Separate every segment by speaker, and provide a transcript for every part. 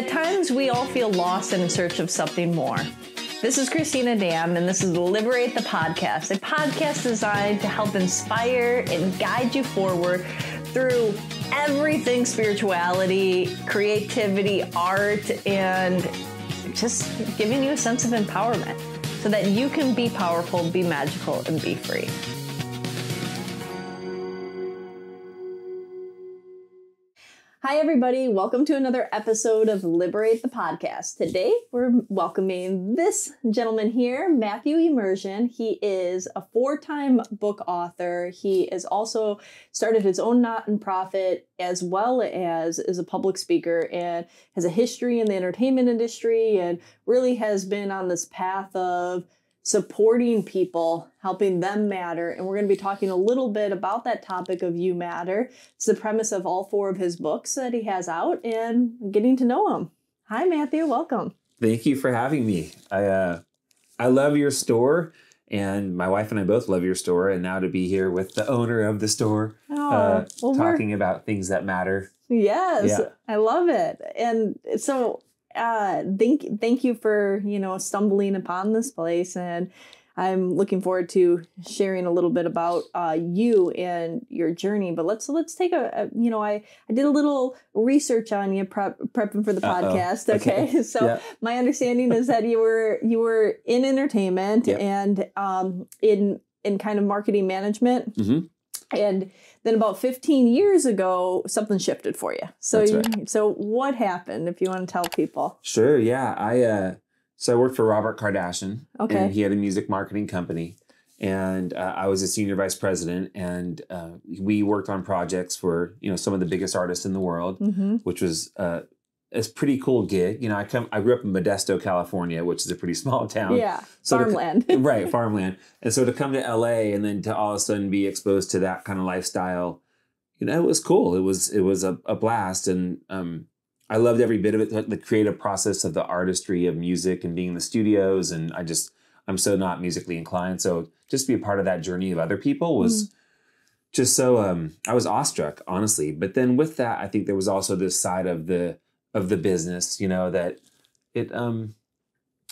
Speaker 1: At times, we all feel lost and in search of something more. This is Cristina Dam, and this is Liberate the Podcast, a podcast designed to help inspire and guide you forward through everything spirituality, creativity, art, and just giving you a sense of empowerment so that you can be powerful, be magical, and be free. Hi, everybody. Welcome to another episode of Liberate the Podcast. Today, we're welcoming this gentleman here, Matthew Emerzian. He is a four time book author. He has also started his own nonprofit as well as is a public speaker and has a history in the entertainment industry and really has been on this path of supporting people, helping them matter. And we're going to be talking a little bit about that topic of You Matter. It's the premise of all four of his books that he has out and getting to know him. Hi, Matthew. Welcome.
Speaker 2: Thank you for having me. I uh, I love your store, and my wife and I both love your store. And now to be here with the owner of the store, oh, uh, well, talking about things that matter.
Speaker 1: Yes, yeah. I love it. And so uh, thank thank you for you know stumbling upon this place and I'm looking forward to sharing a little bit about uh, you and your journey. But let's let's take a, a, you know I I did a little research on you prep, prepping for the Uh-oh. podcast. Okay, okay. so yeah. my understanding is that you were you were in entertainment yep. and um, in in kind of marketing management. Mm-hmm. And then about 15 years ago, something shifted for you. So, you, right. so what happened? If you want to tell people.
Speaker 2: Sure. Yeah. I uh, so I worked for Robert Kardashian. Okay. And he had a music marketing company, and uh, I was a senior vice president, and uh, we worked on projects for you know some of the biggest artists in the world, mm-hmm. which was uh, it's pretty cool gig. You know, I come I grew up in Modesto, California, which is a pretty small town.
Speaker 1: Yeah. So farmland.
Speaker 2: To, right, farmland. And so to come to LA and then to all of a sudden be exposed to that kind of lifestyle, you know, it was cool. It was it was a, a blast. And um, I loved every bit of it, the creative process of the artistry of music and being in the studios. And I just I'm so not musically inclined. So just to be a part of that journey of other people was mm. just so um I was awestruck, honestly. But then with that, I think there was also this side of the of the business, you know, that it um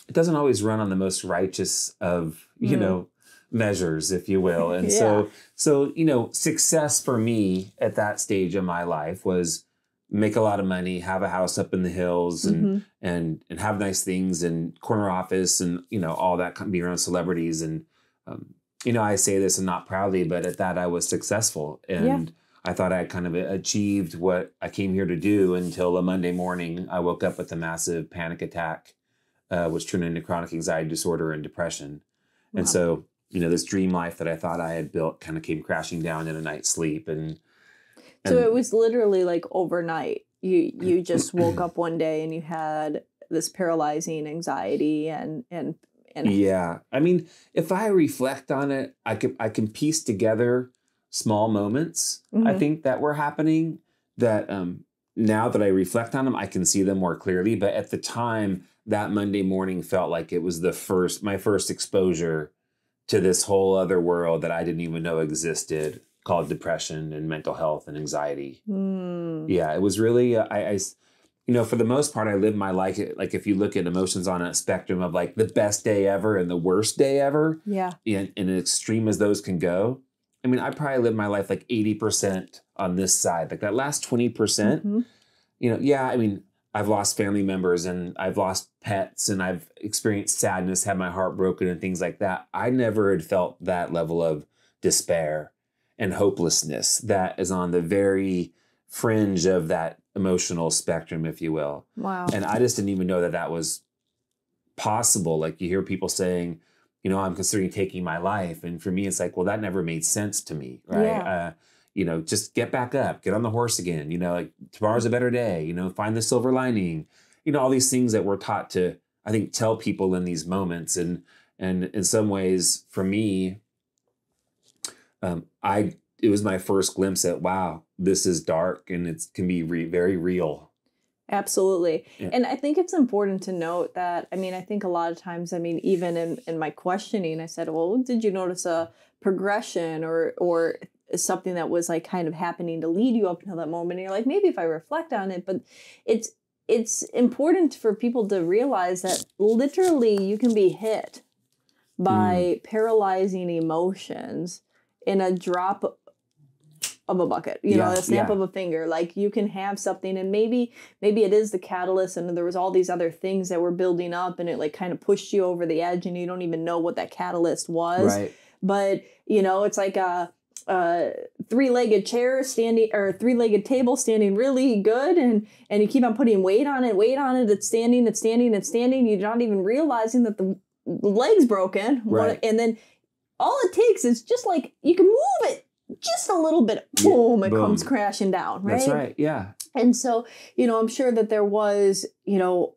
Speaker 2: it doesn't always run on the most righteous of, you mm. know, measures, if you will. And yeah. so so, you know, success for me at that stage of my life was make a lot of money, have a house up in the hills and mm-hmm. and and have nice things and corner office and you know all that be around celebrities and um, you know I say this and not proudly, but at that I was successful and yeah. I thought I had kind of achieved what I came here to do until a Monday morning. I woke up with a massive panic attack, uh, which turned into chronic anxiety disorder and depression. Wow. And so, you know, this dream life that I thought I had built kind of came crashing down in a night's sleep. And,
Speaker 1: and so it was literally like overnight. You you just woke up one day and you had this paralyzing anxiety and and and
Speaker 2: yeah. I mean, if I reflect on it, I can I can piece together small moments mm-hmm. I think that were happening that um, now that I reflect on them, I can see them more clearly. But at the time, that Monday morning felt like it was the first, my first exposure to this whole other world that I didn't even know existed called depression and mental health and anxiety. Mm. Yeah, it was really, uh, I, I, you know, for the most part, I lived my life like if you look at emotions on a spectrum of like the best day ever and the worst day ever.
Speaker 1: Yeah.
Speaker 2: And, and extreme as those can go. I mean, I probably live my life like 80% on this side. Like that last 20%, percent mm hmm you know, yeah, I mean, I've lost family members and I've lost pets and I've experienced sadness, had my heart broken and things like that. I never had felt that level of despair and hopelessness that is on the very fringe of that emotional spectrum, if you will.
Speaker 1: Wow.
Speaker 2: And I just didn't even know that that was possible. Like you hear people saying, you know, I'm considering taking my life. And for me, it's like, well, that never made sense to me, right? Yeah. Uh, you know, just get back up, get on the horse again. You know, like tomorrow's a better day. You know, find the silver lining. You know, all these things that we're taught to, I think, tell people in these moments. And and in some ways, for me, um, I it was my first glimpse at wow, this is dark and it can be re- very real
Speaker 1: Absolutely. Yeah. And I think it's important to note that, I mean, I think a lot of times, I mean, even in, in my questioning, I said, well, did you notice a progression or, or something that was like kind of happening to lead you up until that moment? And you're like, maybe if I reflect on it, but it's, it's important for people to realize that literally you can be hit mm. by paralyzing emotions in a drop of a bucket you know a snap
Speaker 2: yeah.
Speaker 1: of a finger like you can have something and maybe maybe it is the catalyst and there was all these other things that were building up and it like kind of pushed you over the edge and you don't even know what that catalyst was
Speaker 2: Right.
Speaker 1: but you know it's like a, a three-legged chair standing or three-legged table standing really good and and you keep on putting weight on it weight on it it's standing it's standing it's standing you're not even realizing that the leg's broken
Speaker 2: Right.
Speaker 1: and then all it takes is just like you can move it just a little bit boom it
Speaker 2: boom.
Speaker 1: comes crashing down right
Speaker 2: That's right. Yeah.
Speaker 1: and so, you know, I'm sure that there was, you know,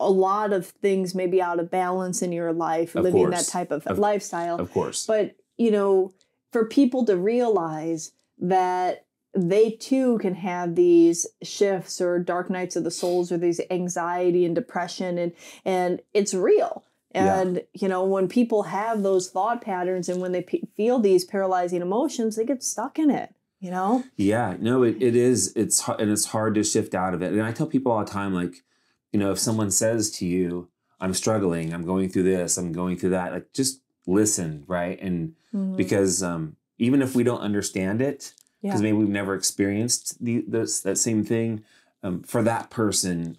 Speaker 1: a lot of things maybe out of balance in your life,
Speaker 2: Of
Speaker 1: living
Speaker 2: course.
Speaker 1: that type of,
Speaker 2: Of-
Speaker 1: lifestyle.
Speaker 2: Of course.
Speaker 1: But, you know, for people to realize that they too can have these shifts or dark nights of the souls or these anxiety and depression and and it's real.
Speaker 2: Yeah.
Speaker 1: And you know when people have those thought patterns and when they pe feel these paralyzing emotions, they get stuck in it. You know.
Speaker 2: Yeah, no, it, it is. It's har- and it's hard to shift out of it. And I tell people all the time, like, you know, if someone says to you, "I'm struggling, I'm going through this, I'm going through that," like, just listen, right? And
Speaker 1: Mhm.
Speaker 2: because um, even if we don't understand it,
Speaker 1: Yeah.
Speaker 2: because maybe we've never experienced the this that same thing, um, for that person,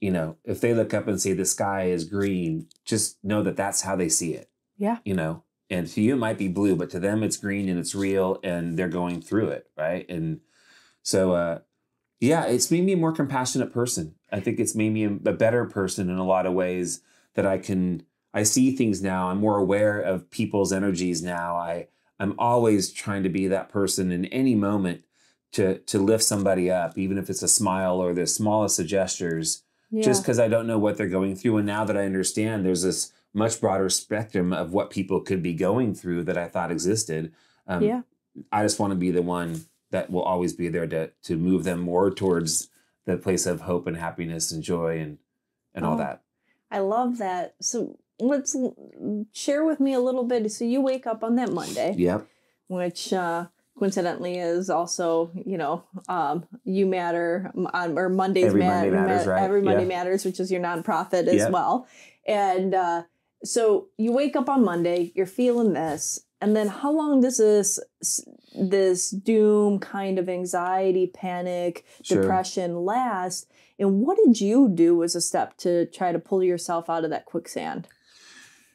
Speaker 2: you know, if they look up and say the sky is green, just know that that's how they see it.
Speaker 1: Yeah.
Speaker 2: You know, and to you it might be blue, but to them it's green and it's real, and they're going through it, right? And so, uh, yeah, it's made me a more compassionate person. I think it's made me a, a better person in a lot of ways that I can. I see things now. I'm more aware of people's energies now. I I'm always trying to be that person in any moment to to lift somebody up, even if it's a smile or the smallest of gestures
Speaker 1: yeah.
Speaker 2: just because I don't know what they're going through. And now that I understand there's this much broader spectrum of what people could be going through that I thought existed, um,
Speaker 1: yeah.
Speaker 2: I just want to be the one that will always be there to to move them more towards the place of hope and happiness and joy and and all
Speaker 1: Oh.
Speaker 2: that.
Speaker 1: I love that. So let's share with me a little bit. So you wake up on that Monday,
Speaker 2: Yep.
Speaker 1: which uh, coincidentally is also, you know, um, you matter um, on or Mondays
Speaker 2: Every
Speaker 1: Mat-
Speaker 2: Monday Matters,
Speaker 1: Ma-
Speaker 2: right?
Speaker 1: Every Monday
Speaker 2: Yeah.
Speaker 1: matters, which is your nonprofit as well. And uh, so you wake up on Monday, you're feeling this, and then how long does this this doom kind of anxiety, panic,
Speaker 2: Sure.
Speaker 1: depression last? And what did you do as a step to try to pull yourself out of that quicksand?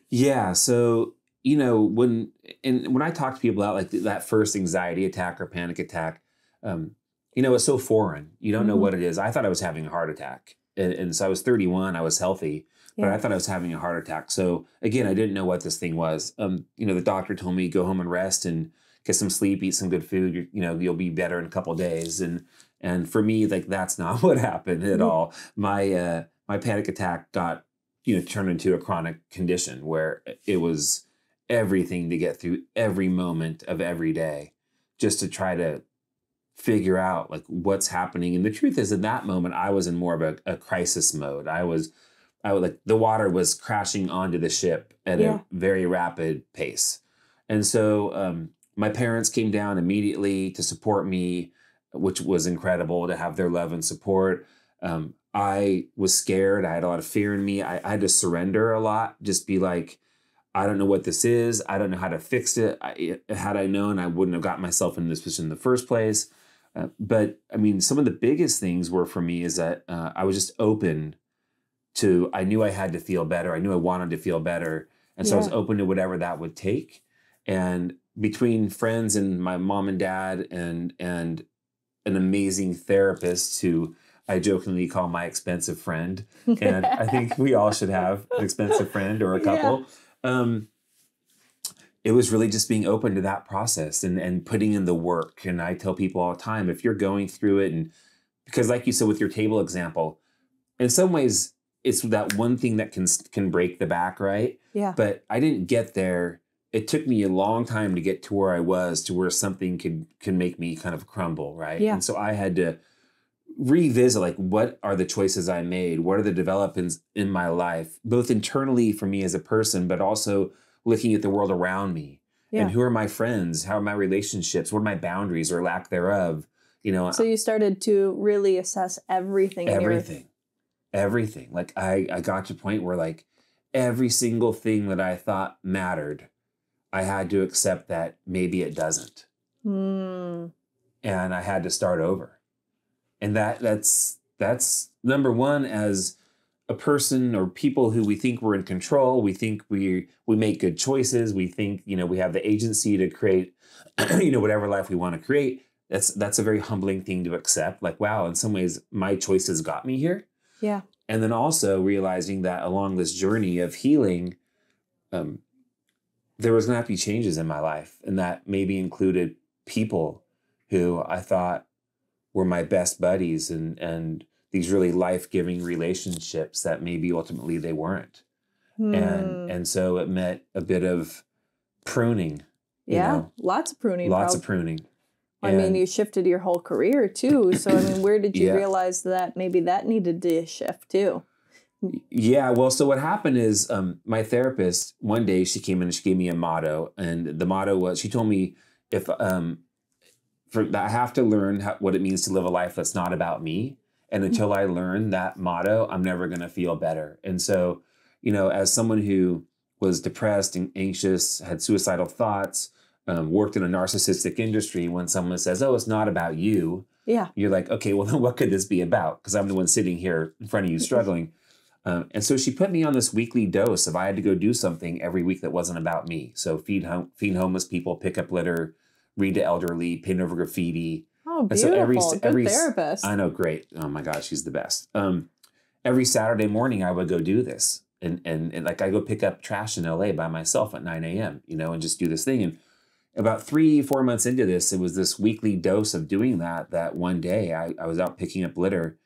Speaker 2: Yeah. So, you know, when and when I talk to people about like that first anxiety attack or panic attack, um, you know, it's so foreign. You don't know
Speaker 1: Mhm.
Speaker 2: what it is. I thought I was having a heart attack. And, and so I was 31, I was healthy, but
Speaker 1: Yeah.
Speaker 2: I thought I was having a heart attack. So again, I didn't know what this thing was. Um, you know, the doctor told me go home and rest and get some sleep, eat some good food. You, you know, you'll be better in a couple days. And and for me, like that's not what happened at
Speaker 1: Mhm.
Speaker 2: all. My uh, my panic attack got you know turned into a chronic condition where it was everything to get through every moment of every day, just to try to figure out like what's happening. And the truth is, in that moment, I was in more of a, a crisis mode. I was, I was like the water was crashing onto the ship at
Speaker 1: Yeah.
Speaker 2: a very rapid pace, and so um, my parents came down immediately to support me, which was incredible to have their love and support. Um, I was scared. I had a lot of fear in me. I, I had to surrender a lot. Just be like, I don't know what this is. I don't know how to fix it. I, had I known, I wouldn't have got myself in this position in the first place. Uh, but I mean, some of the biggest things were for me is that uh, I was just open to. I knew I had to feel better. I knew I wanted to feel better, and so I was open to whatever that would take. And between friends and my mom and dad, and and an amazing therapist who I jokingly call my expensive friend, and I think we all should have an expensive friend or a
Speaker 1: Yeah.
Speaker 2: couple. Um, it was really just being open to that process and and putting in the work. And I tell people all the time, if you're going through it, and because like you said with your table example, in some ways it's that one thing that can can break the back, right?
Speaker 1: yeah.
Speaker 2: But I didn't get there. It took me a long time to get to where I was, to where something could can make me kind of crumble, right?
Speaker 1: Yeah.
Speaker 2: And so I had to revisit like what are the choices I made? What are the developments in my life, both internally for me as a person, but also looking at the world around me.
Speaker 1: Yeah.
Speaker 2: And who are my friends? How are my relationships? What are my boundaries or lack thereof? You know,
Speaker 1: So you started to really assess everything. in your-
Speaker 2: everything. everything. Like I, I got to a point where like every single thing that I thought mattered, I had to accept that maybe it doesn't.
Speaker 1: Mm.
Speaker 2: And I had to start over. And that that's that's number one as a person or people who we think we're in control, we think we we make good choices, we think, you know, we have the agency to create, you know, whatever life we want to create. That's that's a very humbling thing to accept. Like, wow, in some ways my choices got me here.
Speaker 1: Yeah.
Speaker 2: And then also realizing that along this journey of healing, um, there was going to have to be changes in my life, and that maybe included people who I thought were my best buddies and and these really life-giving relationships that maybe ultimately they weren't.
Speaker 1: Hmm.
Speaker 2: And and so it meant a bit of pruning.
Speaker 1: yeah,
Speaker 2: know,
Speaker 1: lots of pruning.
Speaker 2: lots
Speaker 1: prob-
Speaker 2: of pruning.
Speaker 1: I mean, you shifted your whole career too. So, I mean, where did you
Speaker 2: Yeah.
Speaker 1: realize that maybe that needed to shift too?
Speaker 2: Yeah, well, so what happened is um, my therapist one day she came in and she gave me a motto, and the motto was she told me if um, for that I have to learn how, what it means to live a life that's not about me, and until I learn that motto, I'm never going to feel better. And so, you know, as someone who was depressed and anxious, had suicidal thoughts, um, worked in a narcissistic industry, when someone says, "Oh, it's not about you,"
Speaker 1: Yeah.
Speaker 2: you're like, okay, well, then what could this be about? Because I'm the one sitting here in front of you struggling. Um, and so she put me on this weekly dose of I had to go do something every week that wasn't about me. So feed home, feed homeless people, pick up litter, read to elderly, paint over graffiti.
Speaker 1: Oh,
Speaker 2: And so
Speaker 1: beautiful.
Speaker 2: every-
Speaker 1: Good
Speaker 2: every-
Speaker 1: therapist.
Speaker 2: I know, great. Oh my gosh, she's the best. Um, every Saturday morning, I would go do this, and, and and like I go pick up trash in LA by myself at 9 a.m. You know, and just do this thing. And about three, four months into this, it was this weekly dose of doing that. That one day, I, I was out picking up litter,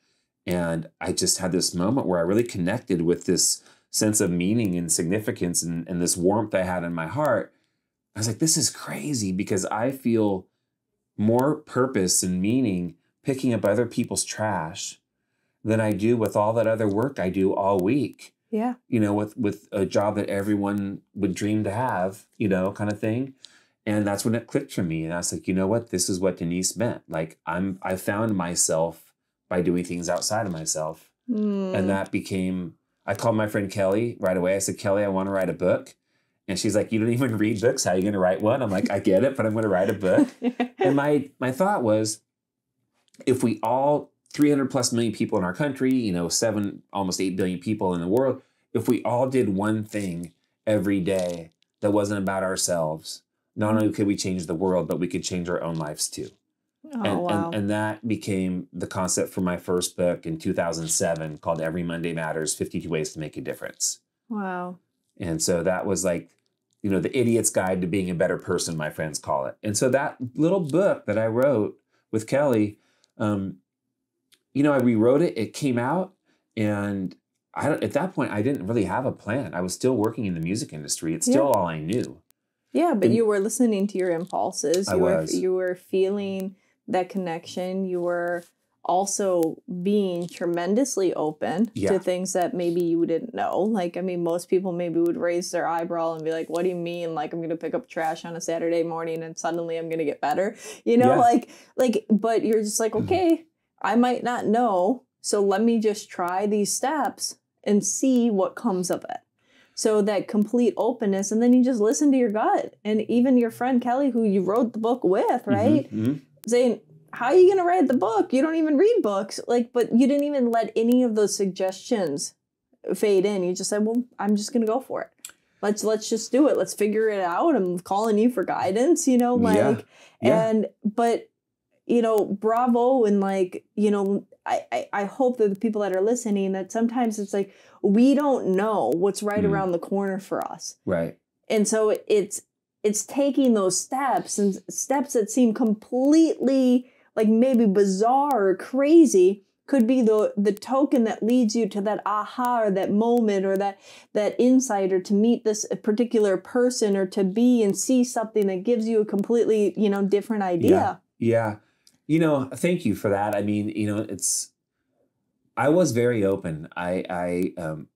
Speaker 2: and I just had this moment where I really connected with this sense of meaning and significance and, and this warmth I had in my heart. I was like, this is crazy because I feel more purpose and meaning picking up other people's trash than I do with all that other work I do all week.
Speaker 1: yeah.
Speaker 2: You know, with with a job that everyone would dream to have, you know, kind of thing. And that's when it clicked for me. And I was like, you know what? This is what Denise meant. Like I'm I found myself by doing things outside of myself.
Speaker 1: Mm.
Speaker 2: And that became I called my friend Kelly right away. I said, Kelly, I want to write a book. And she's like, You don't even read books. How are you gonna write one? I'm like, I get it, but I'm gonna write a book and my my thought was if we all 300 plus million people in our country you know 7 almost 8 billion people in the world if we all did one thing every day that wasn't about ourselves not only could we change the world but we could change our own lives too
Speaker 1: oh,
Speaker 2: and,
Speaker 1: wow.
Speaker 2: and and that became the concept for my first book in 2007 called every monday matters 52 ways to make a difference
Speaker 1: wow.
Speaker 2: and so that was like, you know, the idiot's guide to being a better person, my friends call it. And so that little book that I wrote with Kelly, um, you know, I rewrote it, it came out, and I don't, at that point, I didn't really have a plan. I was still working in the music industry. It's still all I knew.
Speaker 1: Yeah, but
Speaker 2: And-
Speaker 1: you were listening to your impulses.
Speaker 2: I
Speaker 1: You were
Speaker 2: was.
Speaker 1: you were feeling that connection. You were also being tremendously open
Speaker 2: Yeah.
Speaker 1: to things that maybe you didn't know. Like I mean, most people maybe would raise their eyebrow and be like, "What do you mean? Like I'm going to pick up trash on a Saturday morning and suddenly I'm going to get better?" You know,
Speaker 2: Yeah.
Speaker 1: like like but you're just like,
Speaker 2: Mhm.
Speaker 1: "Okay, I might not know, so let me just try these steps and see what comes of it." So that complete openness, and then you just listen to your gut. And even your friend Kelly, who you wrote the book with, right?
Speaker 2: Mhm, mhm.
Speaker 1: Saying, How are you gonna write the book? You don't even read books. Like, but you didn't even let any of those suggestions fade in. You just said, Well, I'm just gonna go for it. Let's let's just do it. Let's figure it out. I'm calling you for guidance, you know, like
Speaker 2: Yeah. Yeah.
Speaker 1: and but you know, bravo and like, you know, I, I, I hope that the people that are listening that sometimes it's like we don't know what's right
Speaker 2: Mhm.
Speaker 1: around the corner for us.
Speaker 2: Right.
Speaker 1: And so it's it's taking those steps and steps that seem completely like maybe bizarre or crazy could be the the token that leads you to that aha or that moment or that that insight or to meet this particular person or to be and see something that gives you a completely you know different idea
Speaker 2: Yeah. You know, thank you for that. I mean, you know, it's I was very open. I I um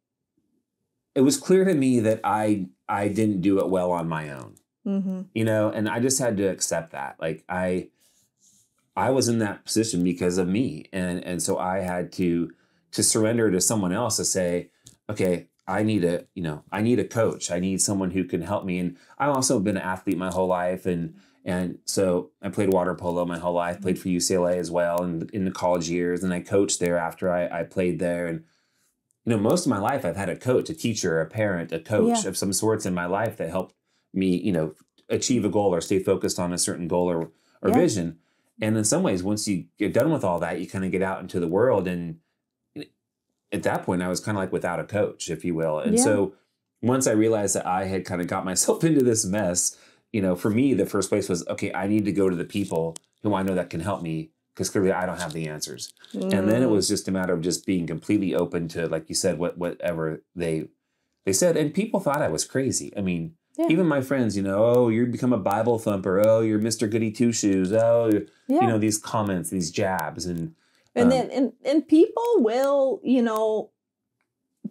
Speaker 2: it was clear to me that I I didn't do it well on my own.
Speaker 1: mm-hmm.
Speaker 2: You know, and I just had to accept that. Like I I was in that position because of me and and so I had to to surrender to someone else to say, okay, I need a, you know, I need a coach. I need someone who can help me. And I've also been an athlete my whole life. And and so I played water polo my whole life, played for UCLA as well and in the college years. And I coached there after I, I played there. And you know, most of my life I've had a coach, a teacher, a parent, a coach
Speaker 1: Yeah.
Speaker 2: of some sorts in my life that helped me, you know, achieve a goal or stay focused on a certain goal or or
Speaker 1: Yeah.
Speaker 2: vision. And in some ways, once you get done with all that, you kind of get out into the world. And at that point, I was kind of like without a coach, if you will. And
Speaker 1: Yeah.
Speaker 2: so once I realized that I had kind of got myself into this mess, you know, for me, the first place was okay, I need to go to the people who I know that can help me because clearly I don't have the answers. And then it
Speaker 1: Mm.
Speaker 2: was just a matter of just being completely open to, like you said, what whatever they they said. And people thought I was crazy. I mean,
Speaker 1: Yeah.
Speaker 2: even my friends, you know, oh, you become a Bible thumper. Oh, you're Mr. Goody Two Shoes. Oh,
Speaker 1: yeah.
Speaker 2: you know, these comments, these jabs, and
Speaker 1: and
Speaker 2: um,
Speaker 1: then and, and people will you know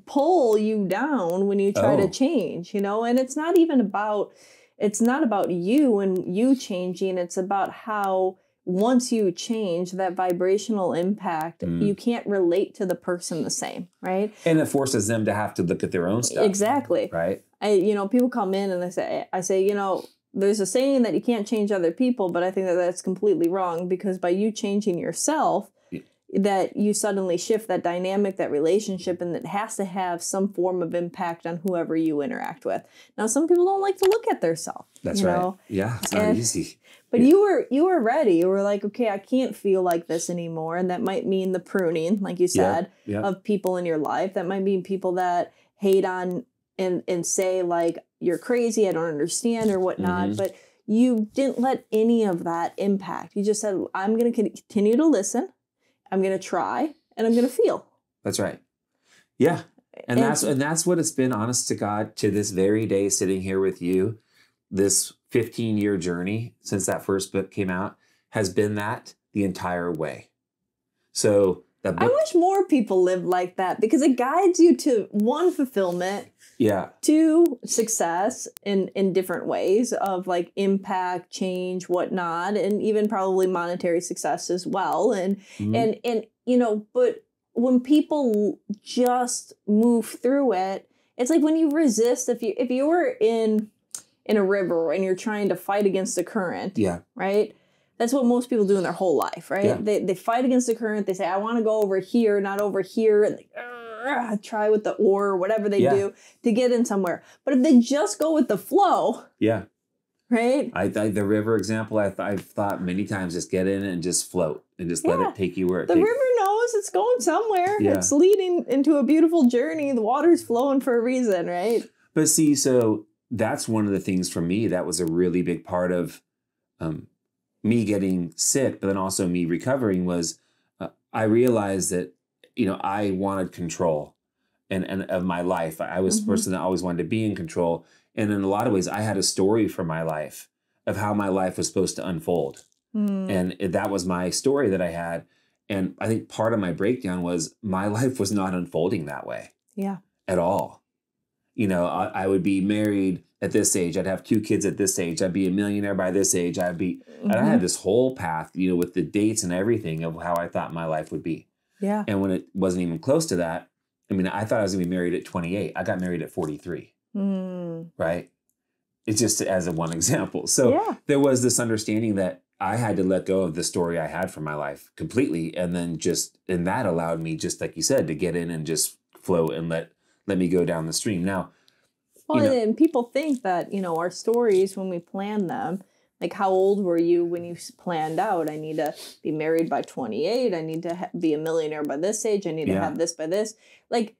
Speaker 1: pull you down when you try
Speaker 2: Oh.
Speaker 1: to change you know and it's not even about it's not about you and you changing it's about how once you change that vibrational impact
Speaker 2: Mm.
Speaker 1: you can't relate to the person the same right
Speaker 2: and it forces them to have to look at their own stuff.
Speaker 1: exactly
Speaker 2: Right.
Speaker 1: I, you know, people come in and they say, I say, you know, there's a saying that you can't change other people, but I think that that's completely wrong because by you changing yourself,
Speaker 2: Yeah.
Speaker 1: that you suddenly shift that dynamic, that relationship, and it has to have some form of impact on whoever you interact with. Now, some people don't like to look at their self.
Speaker 2: That's
Speaker 1: you
Speaker 2: right.
Speaker 1: know?
Speaker 2: Yeah. It's not
Speaker 1: And-
Speaker 2: easy.
Speaker 1: But
Speaker 2: Yeah.
Speaker 1: you were you were ready. You were like, okay, I can't feel like this anymore, and that might mean the pruning, like you said
Speaker 2: Yeah.
Speaker 1: of people in your life. That might mean people that hate on and and say like you're crazy, I don't understand or whatnot.
Speaker 2: Mhm.
Speaker 1: But you didn't let any of that impact. You just said, I'm going to continue to listen. I'm going to try, and I'm going to feel.
Speaker 2: That's right. Yeah. And,
Speaker 1: And-
Speaker 2: that's and that's what it's been, honest to God, to this very day, sitting here with you, this 15 year journey since that first book came out has been that the entire way. So that
Speaker 1: I wish more people lived like that because it guides you to one fulfillment,
Speaker 2: yeah,
Speaker 1: two success in in different ways of like impact, change, whatnot, and even probably monetary success as well. And
Speaker 2: mhm,
Speaker 1: and and you know but when people just move through it it's like when you resist if you if you were in in a river and you're trying to fight against the current
Speaker 2: yeah,
Speaker 1: right that's what most people do in their whole life right
Speaker 2: Yeah.
Speaker 1: they, they fight against the current they say i want to go over here not over here and they try with the oar or whatever they
Speaker 2: Yeah.
Speaker 1: do to get in somewhere but if they just go with the flow
Speaker 2: yeah.
Speaker 1: right
Speaker 2: I, I the river example, I th- I've thought many times, just get in and just float and just let it take you where it
Speaker 1: the
Speaker 2: takes.
Speaker 1: river knows it's going somewhere
Speaker 2: Yeah.
Speaker 1: it's leading into a beautiful journey the water's flowing for a reason right
Speaker 2: But see, so that's one of the things for me that was a really big part of um, me getting sick, but then also me recovering was uh, I realized that you know I wanted control and and of my life. I was
Speaker 1: Mhm.
Speaker 2: the person that always wanted to be in control, and in a lot of ways, I had a story for my life of how my life was supposed to unfold
Speaker 1: Hmm.
Speaker 2: and that was my story that I had. And I think part of my breakdown was my life was not unfolding that way
Speaker 1: yeah
Speaker 2: at all. You know, I, I would be married at this age. I'd have two kids at this age. I'd be a millionaire by this age. I'd be, and I had this whole path, you know, with the dates and everything of how I thought my life would be.
Speaker 1: yeah
Speaker 2: And when it wasn't even close to that, I mean, I thought I was gonna be married at 28. I got married at 43,
Speaker 1: Hmm.
Speaker 2: right? It's just as a one example. So
Speaker 1: yeah
Speaker 2: there was this understanding that I had to let go of the story I had for my life completely, and then just and that allowed me, just like you said, to get in and just flow and let let me go down the stream. Now,
Speaker 1: Well,
Speaker 2: you know-
Speaker 1: and people think that you know our stories when we plan them. Like, how old were you when you planned out? I need to be married by twenty eight. I need to ha- be a millionaire by this age. I need to have this by this. Like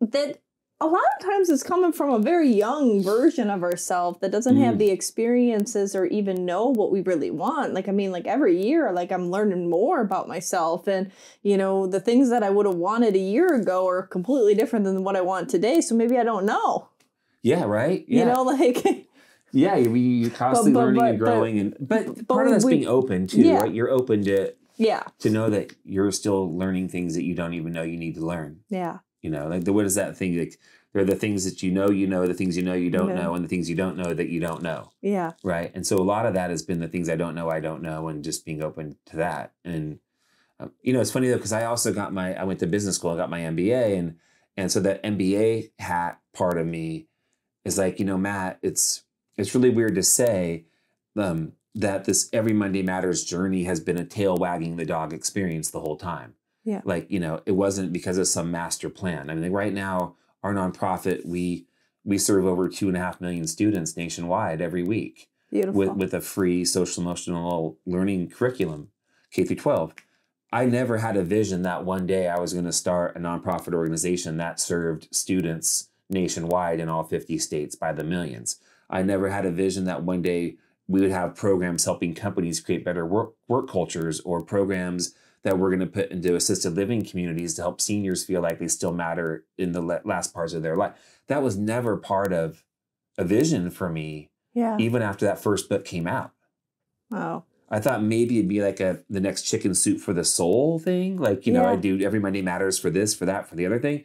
Speaker 1: that. A lot of times, it's coming from a very young version of ourselves that doesn't have
Speaker 2: Mm.
Speaker 1: the experiences or even know what we really want. Like, I mean, like every year, like I'm learning more about myself, and you know, the things that I would have wanted a year ago are completely different than what I want today. So maybe I don't know.
Speaker 2: Yeah, right, yeah,
Speaker 1: You know, like
Speaker 2: yeah, you- you're constantly
Speaker 1: but-
Speaker 2: learning
Speaker 1: but-
Speaker 2: and
Speaker 1: but-
Speaker 2: growing, and but,
Speaker 1: but
Speaker 2: part of that's
Speaker 1: we-
Speaker 2: being open too,
Speaker 1: Yeah.
Speaker 2: right? You're open to
Speaker 1: yeah,
Speaker 2: to know that you're still learning things that you don't even know you need to learn.
Speaker 1: yeah,
Speaker 2: You know, like the, what is that thing? Like there are the things that you know you know, the things you know you don't
Speaker 1: Yeah.
Speaker 2: know, and the things you don't know that you don't know.
Speaker 1: yeah.
Speaker 2: right and so a lot of that has been the things i don't know i don't know and just being open to that and uh, you know, it's funny though because I also got my I went to business school. I got my MBA, and and so that MBA hat part of me is like, you know, Matt, it's it's really weird to say um, that this every Monday matters journey has been a tail wagging the dog experience the whole time.
Speaker 1: Yeah.
Speaker 2: Like you know, it wasn't because of some master plan. I mean, like right now, our nonprofit we we serve over two and a half million students nationwide every week
Speaker 1: Beautiful.
Speaker 2: with with a free social emotional learning curriculum, K through twelve. I never had a vision that one day I was going to start a nonprofit organization that served students nationwide in all 50 states by the millions. I never had a vision that one day we would have programs helping companies create better work, work cultures or programs that we're going to put into assisted living communities to help seniors feel like they still matter in the last parts of their life. That was never part of a vision for me,
Speaker 1: yeah.
Speaker 2: even after that first book came out.
Speaker 1: Wow.
Speaker 2: I thought maybe it'd be like a the next chicken soup for the soul thing. Like, you know, I do every Monday matters for this, for that, for the other thing.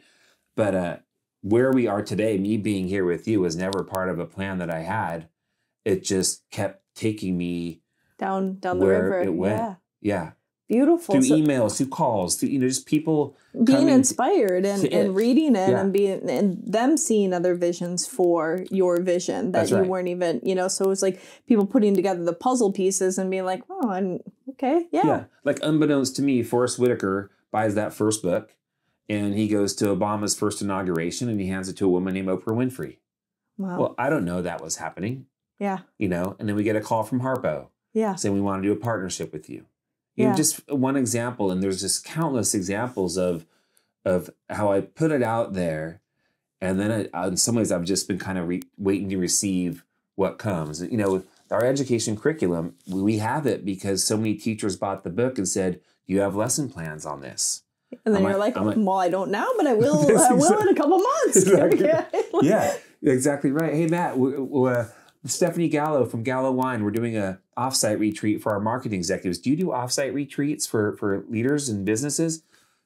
Speaker 2: But uh where we are today, me being here with you was never part of a plan that I had. It just kept taking me,
Speaker 1: Down down the river.
Speaker 2: it went.
Speaker 1: Yeah.
Speaker 2: yeah,
Speaker 1: Beautiful.
Speaker 2: through
Speaker 1: So
Speaker 2: emails, through calls, through you know, just people
Speaker 1: being inspired and, and reading it
Speaker 2: Yeah.
Speaker 1: and being and them seeing other visions for your vision that
Speaker 2: That's
Speaker 1: you
Speaker 2: right.
Speaker 1: weren't even, you know, so it was like people putting together the puzzle pieces and being like, Oh, I'm okay, yeah.
Speaker 2: Yeah. Like unbeknownst to me, Forest Whitaker buys that first book and he goes to Obama's first inauguration and he hands it to a woman named Oprah Winfrey.
Speaker 1: Wow.
Speaker 2: Well, I don't know that was happening,
Speaker 1: yeah.
Speaker 2: you know, and then we get a call from Harpo.
Speaker 1: Yeah.
Speaker 2: saying we want to do a partnership with you. You
Speaker 1: Yeah.
Speaker 2: know, just one example, and there's just countless examples of of how I put it out there, and then I, in some ways I've just been kind of re- waiting to receive what comes. You know, with our education curriculum, we have it because so many teachers bought the book and said, "Do you have lesson plans on this?"
Speaker 1: And then
Speaker 2: I'm
Speaker 1: you're
Speaker 2: like-
Speaker 1: like, Well, I don't now, but I will I will
Speaker 2: exact-
Speaker 1: in a couple months.
Speaker 2: Exactly.
Speaker 1: Yeah.
Speaker 2: exactly right. Hey Matt, w- w- uh, Stephanie Gallo from Gallo Wine, we're doing a offsite retreat for our marketing executives. Do you do offsite retreats for for leaders and businesses?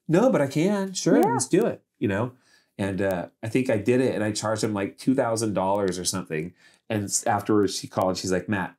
Speaker 2: No, but I can. Sure,
Speaker 1: Yeah.
Speaker 2: let's do it. You know, and uh, I think I did it, and I charged them like two thousand dollars or something. And afterwards, she called. She's like, Matt,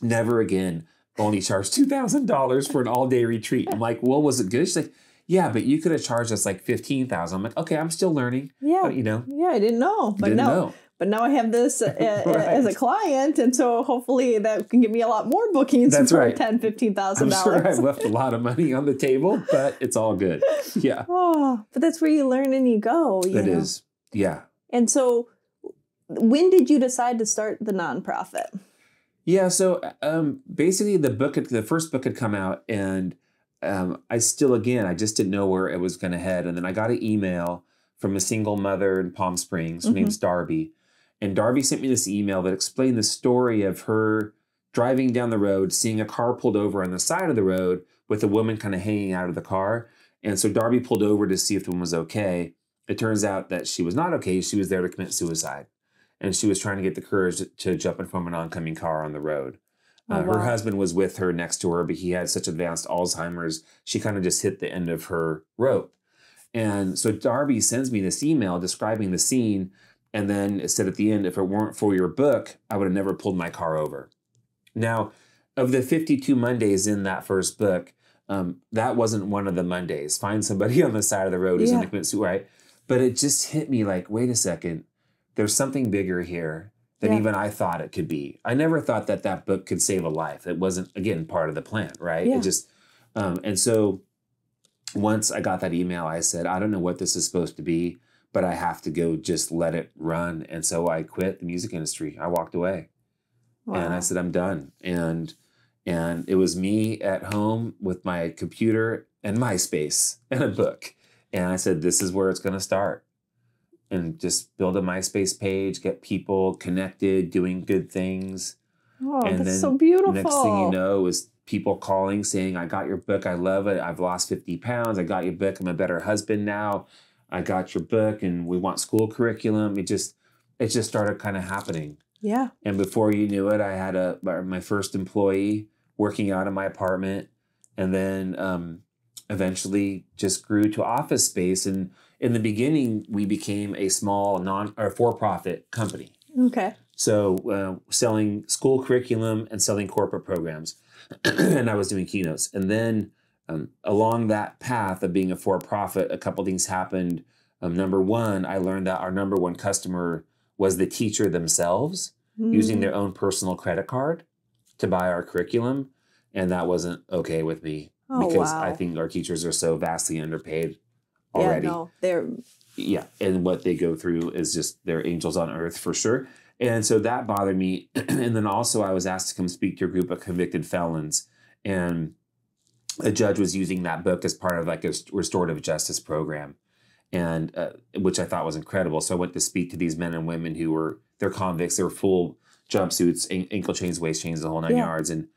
Speaker 2: never again. Only charge two thousand dollars for an all day retreat. I'm like, well, was it good? She's like, yeah, but you could have charged us like fifteen thousand. I'm like, okay, I'm still learning.
Speaker 1: Yeah.
Speaker 2: But, you know,
Speaker 1: Yeah, I didn't know. But
Speaker 2: didn't
Speaker 1: no,
Speaker 2: know.
Speaker 1: but now I have this uh, uh, as a client, and so hopefully that can give me a lot more bookings
Speaker 2: That's
Speaker 1: for
Speaker 2: right.
Speaker 1: ten, fifteen thousand
Speaker 2: I'm sure. I've left a lot of money on the table, but it's all good. Yeah,
Speaker 1: Oh, but that's where you learn and you go. You
Speaker 2: it
Speaker 1: know?
Speaker 2: is. Yeah.
Speaker 1: And so, when did you decide to start the nonprofit?
Speaker 2: Yeah. So um, basically, the book, had, the first book had come out, and um, I still, again, I just didn't know where it was going to head. And then I got an email from a single mother in Palm Springs. Her
Speaker 1: Mhm.
Speaker 2: name's Darby. And Darby sent me this email that explained the story of her driving down the road, seeing a car pulled over on the side of the road with a woman kind of hanging out of the car. And so Darby pulled over to see if the woman was okay. It turns out that she was not okay. She was there to commit suicide. And she was trying to get the courage to jump in from an oncoming car on the road.
Speaker 1: Oh,
Speaker 2: Uh, Her husband was with her next to her, but he had such advanced Alzheimer's, she kind of just hit the end of her rope. And so Darby sends me this email describing the scene. And then it said at the end, if it weren't for your book, I would have never pulled my car over. Now, of the 52 Mondays in that first book, um, that wasn't one of the Mondays. Find somebody on the side of the road who's
Speaker 1: Yeah.
Speaker 2: going to commit suicide, right? But it just hit me like, wait a second, there's something bigger here than
Speaker 1: Yeah.
Speaker 2: even I thought it could be. I never thought that that book could save a life. It wasn't, again, part of the plan, right?
Speaker 1: Yeah.
Speaker 2: It just, um, and so once I got that email, I said, I don't know what this is supposed to be, but I have to go just let it run. And so I quit the music industry. I walked away and I said, I'm done. And and it was me at home with my computer and MySpace and a book. And I said, this is where it's gonna start. And just build a MySpace page, get people connected, doing good things.
Speaker 1: Oh,
Speaker 2: and
Speaker 1: that's
Speaker 2: then
Speaker 1: so beautiful.
Speaker 2: Next thing you know is people calling saying, I got your book, I love it. I've lost 50 pounds. I got your book. I'm a better husband now. I got your book and we want school curriculum. It just it just started kind of happening.
Speaker 1: Yeah.
Speaker 2: And before you knew it, I had a my first employee working out of my apartment, and then um, eventually just grew to office space. And in the beginning, we became a small non or for profit company.
Speaker 1: Okay.
Speaker 2: So uh, selling school curriculum and selling corporate programs, and I was doing keynotes. And then um, along that path of being a for-profit, a couple things happened. Um, number one, I learned that our number one customer was the teacher themselves using
Speaker 1: Mm.
Speaker 2: their own personal credit card to buy our curriculum, and that wasn't okay with me
Speaker 1: Oh,
Speaker 2: because
Speaker 1: wow.
Speaker 2: I think our teachers are so vastly underpaid
Speaker 1: yeah, no, they're
Speaker 2: yeah and what they go through is just they're angels on earth for sure. And so that bothered me. And then also i was asked to come speak to a group of convicted felons. And a judge was using that book as part of like a restorative justice program. And uh, which i thought was incredible. So i went to speak to these men and women who were they're convicts. They were full jumpsuits an- ankle chains waist chains the whole nine
Speaker 1: Yeah.
Speaker 2: yards. And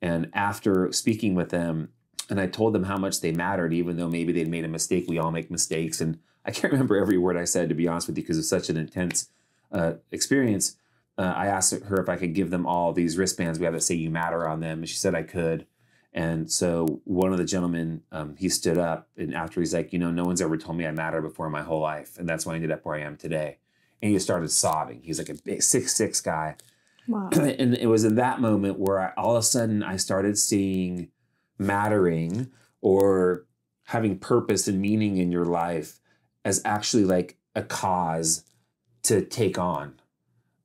Speaker 2: and after speaking with them and i told them how much they mattered even though maybe they'd made a mistake we all make mistakes and I can't remember every word I said to be honest with you because it's such an intense uh, experience. Uh, I asked her if I could give them all these wristbands we have that say "You Matter" on them, and she said I could. And so one of the gentlemen, um, he stood up, and after he's like, you know, no one's ever told me I matter before in my whole life, and that's why I ended up where I am today. And he started sobbing. He's like a big six six guy,
Speaker 1: wow.
Speaker 2: and it was in that moment where I, all of a sudden I started seeing mattering or having purpose and meaning in your life as actually like a cause to take on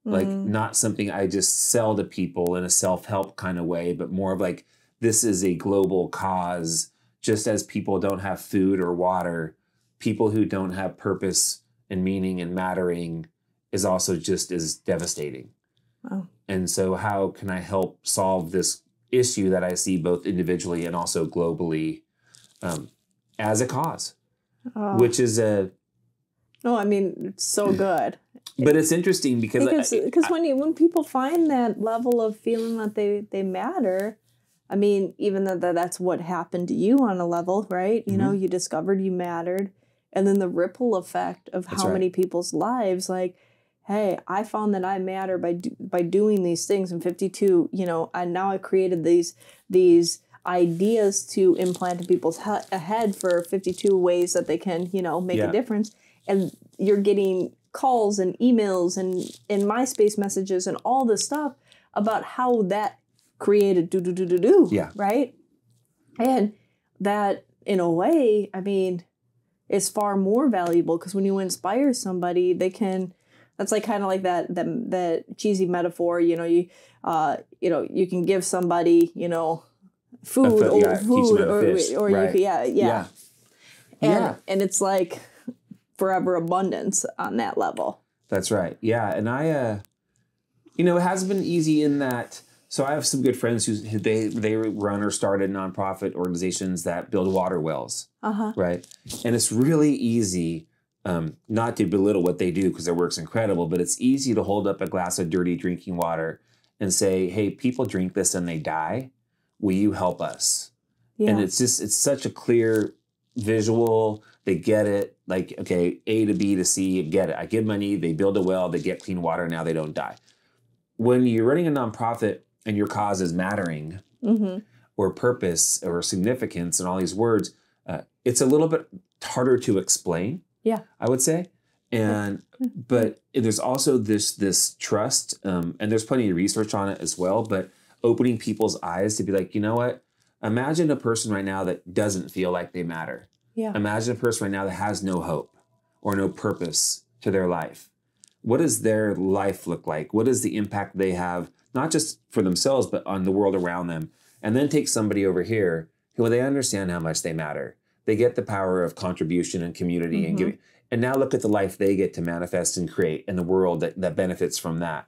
Speaker 2: like
Speaker 1: Mm.
Speaker 2: not something i just sell to people in a self-help kind of way but more of like this is a global cause just as people don't have food or water people who don't have purpose and meaning and mattering is also just as devastating
Speaker 1: Wow.
Speaker 2: and so how can i help solve this issue that i see both individually and also globally um, as a cause
Speaker 1: Oh.
Speaker 2: which is a
Speaker 1: no, I mean it's so good
Speaker 2: but it's interesting because,
Speaker 1: because
Speaker 2: I-
Speaker 1: because when you when people find that level of feeling that they they matter, I mean even that that that's what happened to you on a level, right? You know,
Speaker 2: Mm-hmm.
Speaker 1: you discovered you mattered, and then the ripple effect of
Speaker 2: That's
Speaker 1: how
Speaker 2: right.
Speaker 1: many people's lives, like, hey, I found that I matter by do, by doing these things. In fifty two, you know, and now I created these these ideas to implant in people's he- head for 52 ways that they can you know make
Speaker 2: Yeah.
Speaker 1: a difference and you're getting calls and emails and and MySpace messages and all this stuff about how that created do do do do do.
Speaker 2: Yeah.
Speaker 1: Right. And that in a way, I mean, is far more valuable because when you inspire somebody, they can. That's like kind of like that that that cheesy metaphor. You know, you uh you know you can give somebody you know food
Speaker 2: fi-
Speaker 1: or
Speaker 2: yeah,
Speaker 1: food
Speaker 2: them how to
Speaker 1: or,
Speaker 2: fish,
Speaker 1: or you
Speaker 2: right.
Speaker 1: could, yeah yeah
Speaker 2: yeah
Speaker 1: and
Speaker 2: Yeah.
Speaker 1: and it's like forever abundance on that level.
Speaker 2: That's right. Yeah, and I, uh, you know, it hasn't been easy in that. So I have some good friends who they they run or started nonprofit organizations that build water wells,
Speaker 1: Uh huh.
Speaker 2: right? And it's really easy, um, not to belittle what they do because their work's incredible, but it's easy to hold up a glass of dirty drinking water and say, "Hey, people drink this and they die. Will you help us?"
Speaker 1: Yeah.
Speaker 2: and it's just it's such a clear visual they get it like okay a to b to c get it i give money they build a well they get clean water now they don't die when you're running a nonprofit and your cause is mattering
Speaker 1: mm-hmm.
Speaker 2: or purpose or significance and all these words uh, it's a little bit harder to explain
Speaker 1: Yeah.
Speaker 2: i would say. And but there's also this this trust um, and there's plenty of research on it as well but opening people's eyes to be like you know what? Imagine a person right now that doesn't feel like they matter.
Speaker 1: Yeah.
Speaker 2: imagine a person right now that has no hope or no purpose to their life. What does their life look like? What is the impact they have not just for themselves but on the world around them? And then take somebody over here who they understand how much they matter they get the power of contribution and community and
Speaker 1: Mhm.
Speaker 2: giving and now look at the life they get to manifest and create in the world that, that benefits from that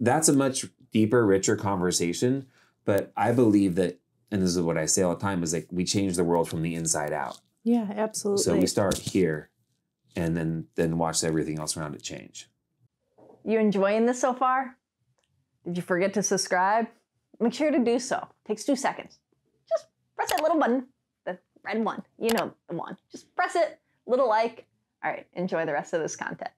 Speaker 2: that's a much deeper richer conversation but i believe that and this is what i say all the time is like we change the world from the inside out
Speaker 1: Yeah. Absolutely.
Speaker 2: so we start here and then then watch everything else around it change
Speaker 1: You enjoying this so far? Did you forget to subscribe? Make sure to do so. Takes two seconds. Just press that little button, red one. You know the one. Just press it. Little like. All right. Enjoy the rest of this content.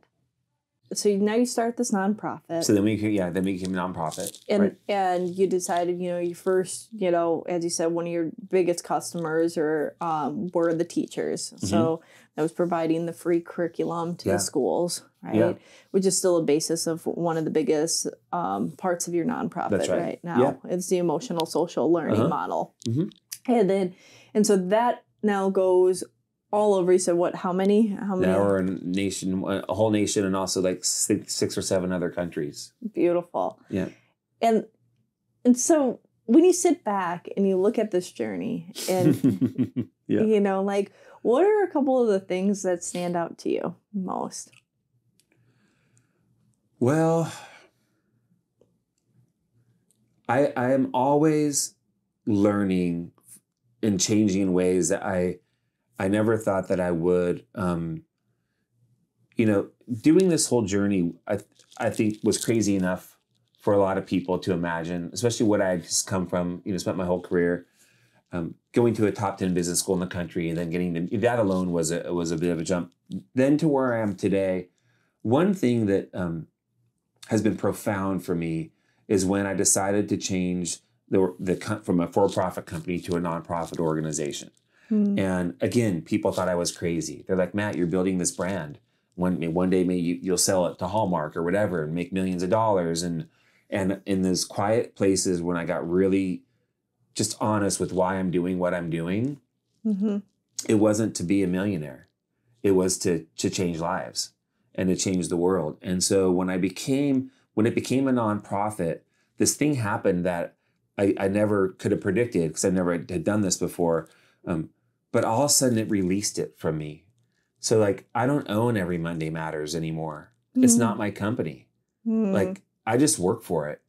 Speaker 1: So now you start this nonprofit.
Speaker 2: so then we could yeah then we became a nonprofit
Speaker 1: and
Speaker 2: right?
Speaker 1: and you decided you know you first you know as you said one of your biggest customers or um, were the teachers so that was providing the free curriculum to
Speaker 2: Mm-hmm. Yeah.
Speaker 1: the schools right
Speaker 2: Yeah.
Speaker 1: which is still a basis of one of the biggest um, parts of your nonprofit
Speaker 2: That's right.
Speaker 1: now it's the emotional social learning
Speaker 2: Uh-huh.
Speaker 1: model
Speaker 2: Mhm.
Speaker 1: and then And so that now goes all over. You said what? How many? How many?
Speaker 2: Now we're a nation, a whole nation, and also like six, six or seven other countries.
Speaker 1: Beautiful.
Speaker 2: Yeah.
Speaker 1: And and so when you sit back and you look at this journey and
Speaker 2: yeah.
Speaker 1: you know, like what are a couple of the things that stand out to you most?
Speaker 2: Well, I I am always learning and changing in ways that I I never thought that I would. Um, you know, doing this whole journey, I I think was crazy enough for a lot of people to imagine, especially what I just come from. You know, spent my whole career um, going to a top ten business school in the country, and then getting to, that alone was a was a bit of a jump. Then to where I am today, one thing that um, has been profound for me is when I decided to change the, the from a for-profit company to a nonprofit organization.
Speaker 1: Hmm.
Speaker 2: And again, people thought I was crazy. They're like, Matt, you're building this brand. One one day, maybe you, you'll sell it to Hallmark or whatever and make millions of dollars. And and in those quiet places, when I got really just honest with why I'm doing what I'm doing,
Speaker 1: Mhm.
Speaker 2: it wasn't to be a millionaire. It was to to change lives and to change the world. And so when I became when it became a nonprofit, this thing happened that I, I never could have predicted because I never had done this before. Um, but all of a sudden it released it from me. So like I don't own every Monday Matters anymore. It's
Speaker 1: Mhm.
Speaker 2: not my company.
Speaker 1: Mhm.
Speaker 2: Like I just work for it.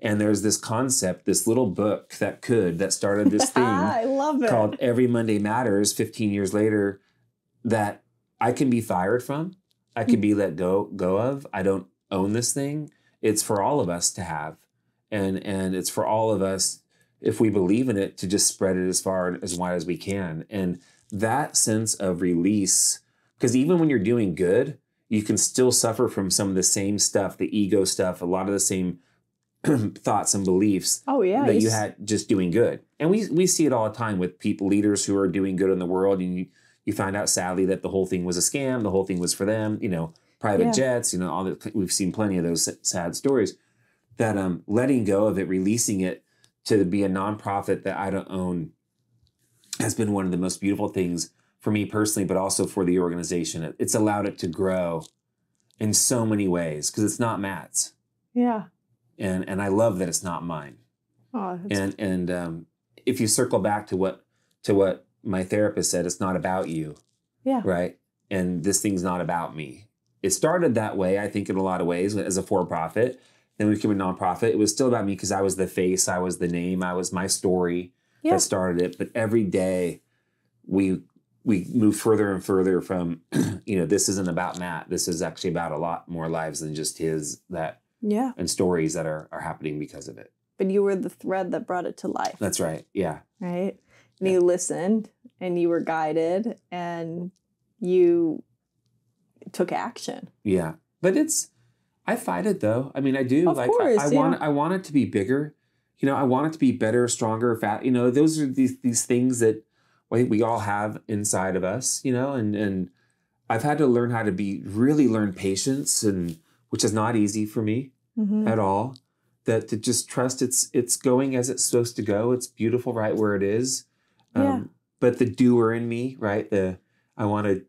Speaker 2: And there's this concept, this little book that could that started this thing
Speaker 1: I love it.
Speaker 2: called Every Monday Matters 15 years later that I can be fired from. I can be let go go of. I don't own this thing. It's for all of us to have. And and it's for all of us if we believe in it to just spread it as far as wide as we can. And that sense of release because even when you're doing good, you can still suffer from some of the same stuff, the ego stuff, a lot of the same thoughts and beliefs
Speaker 1: oh yeah.
Speaker 2: that you had just doing good. And we we see it all the time with people, leaders who are doing good in the world, and you you find out sadly that the whole thing was a scam, the whole thing was for them, you know, private
Speaker 1: Yeah.
Speaker 2: jets, you know, all that we've seen plenty of those sad stories. That um letting go of it, releasing it to be a nonprofit that I don't own has been one of the most beautiful things for me personally, but also for the organization. It's allowed it to grow in so many ways because it's not Matt's.
Speaker 1: Yeah.
Speaker 2: And and I love that it's not mine
Speaker 1: Oh,
Speaker 2: and and um, if you circle back to what to what my therapist said, it's not about you,
Speaker 1: yeah.
Speaker 2: right? And this thing's not about me. It started that way, I think, in a lot of ways as a for-profit. Then we became a nonprofit. It was still about me because I was the face, I was the name, I was my story
Speaker 1: Yeah.
Speaker 2: that started it. But every day, we we move further and further from, you know, this isn't about Matt. This is actually about a lot more lives than just his that
Speaker 1: Yeah.
Speaker 2: and stories that are are happening because of it.
Speaker 1: But you were the thread that brought it to life.
Speaker 2: That's right. Yeah.
Speaker 1: right? And you listened and you were guided and you took action.
Speaker 2: Yeah, but it's I fight it though. I mean, I do.
Speaker 1: Of
Speaker 2: like
Speaker 1: course,
Speaker 2: I, I
Speaker 1: yeah.
Speaker 2: want I want it to be bigger. You know, I want it to be better, stronger, fat. You know, those are these these things that I think we all have inside of us. You know, and and I've had to learn how to be really learn patience, and which is not easy for me
Speaker 1: Mhm.
Speaker 2: at all. That to just trust it's it's going as it's supposed to go. It's beautiful right where it is. Um,
Speaker 1: Yeah.
Speaker 2: But the doer in me, right? The I want to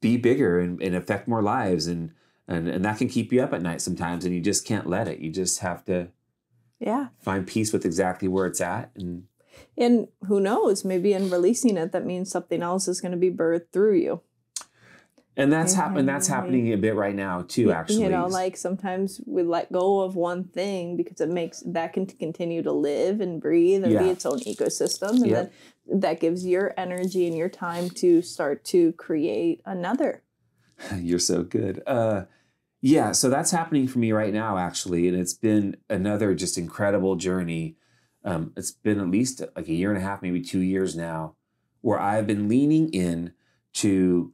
Speaker 2: be bigger and, and affect more lives, and and and that can keep you up at night sometimes, and you just can't let it. You just have to
Speaker 1: Yeah.
Speaker 2: find peace with exactly where it's at, and
Speaker 1: And who knows, maybe in releasing it, that means something else is going to be birthed through you.
Speaker 2: and that's happening. That's happening a bit right now too. Actually,
Speaker 1: You know, like sometimes we let go of one thing because it makes that can continue to live and breathe and
Speaker 2: Yeah.
Speaker 1: be its own ecosystem. And
Speaker 2: Yep.
Speaker 1: then that gives your energy and your time to start to create another.
Speaker 2: You're so good. Uh, yeah, so that's happening for me right now, actually, and it's been another just incredible journey. Um, it's been at least like a year and a half, maybe two years now, where I've been leaning in to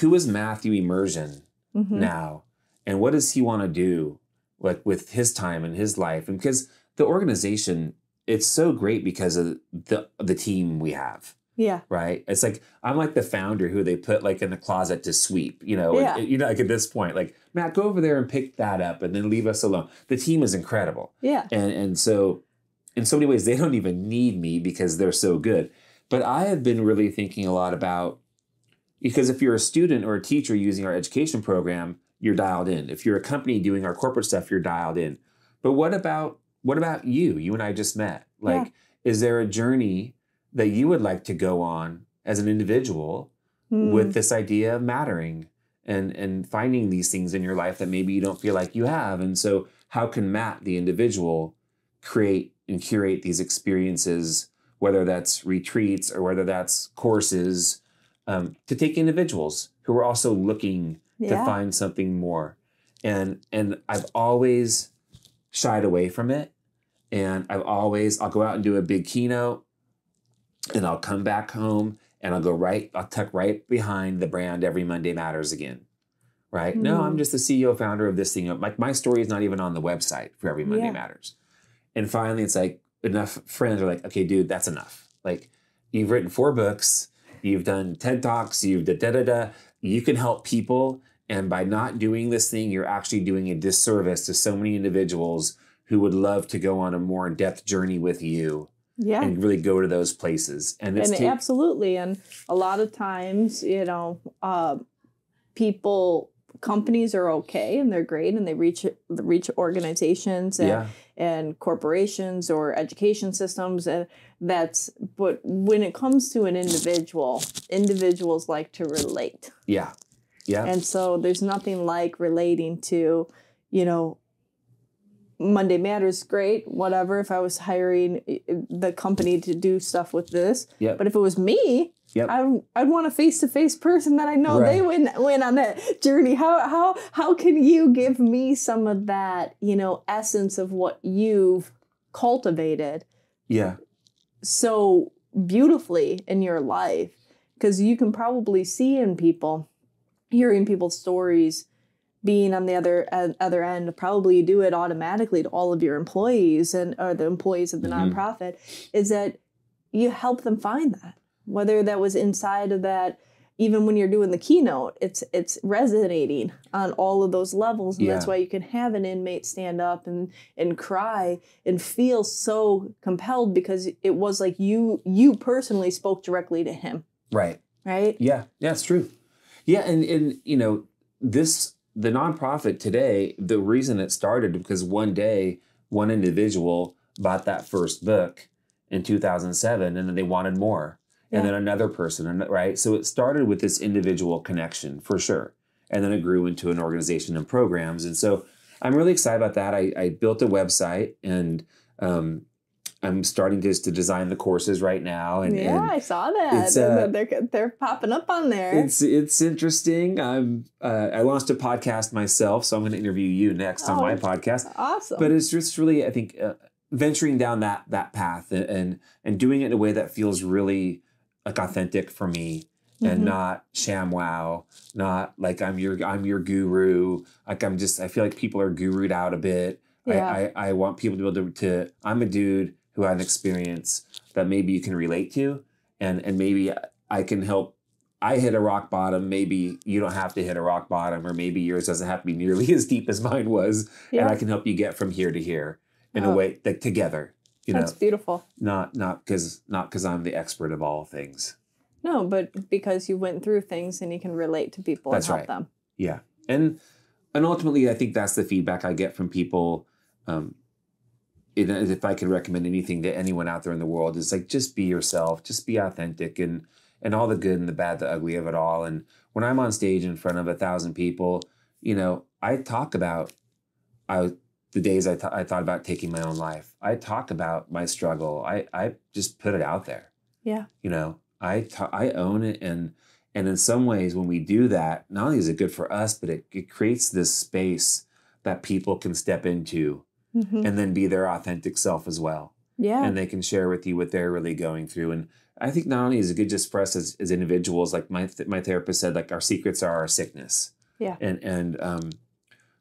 Speaker 2: who is Matthew Emerzian
Speaker 1: Mhm.
Speaker 2: now, and what does he want to do, like with his time and his life, and because the organization, it's so great because of the the team we have
Speaker 1: Yeah.
Speaker 2: right? It's like I'm like the founder who they put like in the closet to sweep, you know.
Speaker 1: Yeah.
Speaker 2: and- you know, like at this point, like Matt, go over there and pick that up, and then leave us alone. The team is incredible,
Speaker 1: Yeah.
Speaker 2: and and so in so many ways they don't even need me because they're so good. But I have been really thinking a lot about because if you're a student or a teacher using our education program, you're dialed in. If you're a company doing our corporate stuff, you're dialed in. But what about what about you? You and I just met. Like, yeah. is there a journey that you would like to go on as an individual mm. with this idea of mattering and and finding these things in your life that maybe you don't feel like you have? And so, how can Matt, the individual, create and curate these experiences, whether that's retreats or whether that's courses, um, to take individuals who are also looking yeah. to find something more. And and I've always shied away from it. And I've always I'll go out and do a big keynote and I'll come back home and I'll go right, I'll tuck right behind the brand every Monday matters again. Right? Mm. No, I'm mm. just the CEO founder of this thing. Like my story is not even on the website for every Monday yeah. matters. And finally it's like enough friends are like, okay, dude, that's enough. Like you've written four books, you've done TED Talks, you've da da da da. You can help people and by not doing this thing, you're actually doing a disservice to so many individuals who would love to go on a more in depth journey with you. Yeah. And really go to those places.
Speaker 1: And, and t- absolutely. And a lot of times, you know, uh, people companies are okay and they're great and they reach reach organizations and, yeah. and corporations or education systems and that's but when it comes to an individual individuals like to relate
Speaker 2: yeah yeah.
Speaker 1: And so there's nothing like relating to, you know, Monday Matters great, whatever. If I was hiring eh, eh, the company to do stuff with this,
Speaker 2: yeah.
Speaker 1: But if it was me,
Speaker 2: yep.
Speaker 1: I I'd want a face to face person that I know right. they went went on that journey. How how how can you give me some of that you know essence of what you've cultivated?
Speaker 2: Yeah.
Speaker 1: So beautifully in your life, because you can probably see in people hearing people's stories being on the other uh, other end probably do it automatically to all of your employees and or the employees of the mm-hmm. nonprofit is that you help them find that. Whether that was inside of that even when you're doing the keynote it's it's resonating on all of those levels and yeah. that's why you can have an inmate stand up and and cry and feel so compelled because it was like you you personally spoke directly to him.
Speaker 2: Right.
Speaker 1: Right?
Speaker 2: Yeah. Yeah it's true. Yeah, and and you know this the nonprofit today. The reason it started because one day one individual bought that first book in 2007, and then they wanted more, yeah. and then another person, right? So it started with this individual connection for sure, and then it grew into an organization and programs, and so. I'm really excited about that. I, I built a website and um, I'm starting just to design the courses right now. And
Speaker 1: yeah,
Speaker 2: and
Speaker 1: I saw that. Uh, they're they're popping up on there.
Speaker 2: It's it's interesting. I'm uh, I launched a podcast myself, so I'm going to interview you next oh, on my oh, podcast.
Speaker 1: Awesome.
Speaker 2: But it's just really, I think, uh, venturing down that that path and, and and doing it in a way that feels really like authentic for me. Mm-hmm. And not sham wow, not like I'm your I'm your guru. Like I'm just I feel like people are gurued out a bit. Yeah. I, I, I want people to be able to, to I'm a dude who had an experience that maybe you can relate to. And and maybe I can help I hit a rock bottom. Maybe you don't have to hit a rock bottom or maybe yours doesn't have to be nearly as deep as mine was. Yeah. and I can help you get from here to here in oh. a way that together you know,
Speaker 1: That's
Speaker 2: know?
Speaker 1: beautiful.
Speaker 2: Not not cuz not cuz I'm the expert of all things.
Speaker 1: No but because you went through things and you can relate to people that's and help right. them.
Speaker 2: Yeah. And and ultimately I think that's the feedback I get from people um, if I could recommend anything to anyone out there in the world, is like just be yourself, just be authentic, and and all the good and the bad, the ugly of it all. And when I'm on stage in front of a thousand people, you know, I talk about I the days I, th- I thought about taking my own life. I talk about my struggle. I I just put it out there.
Speaker 1: Yeah.
Speaker 2: You know, I ta- I own it, and and in some ways, when we do that, not only is it good for us, but it, it creates this space that people can step into mm-hmm. and then be their authentic self as well.
Speaker 1: Yeah.
Speaker 2: And they can share with you what they're really going through. And I think not only is it good just for us as, as individuals, like my th- my therapist said, like our secrets are our sickness.
Speaker 1: Yeah.
Speaker 2: And and um,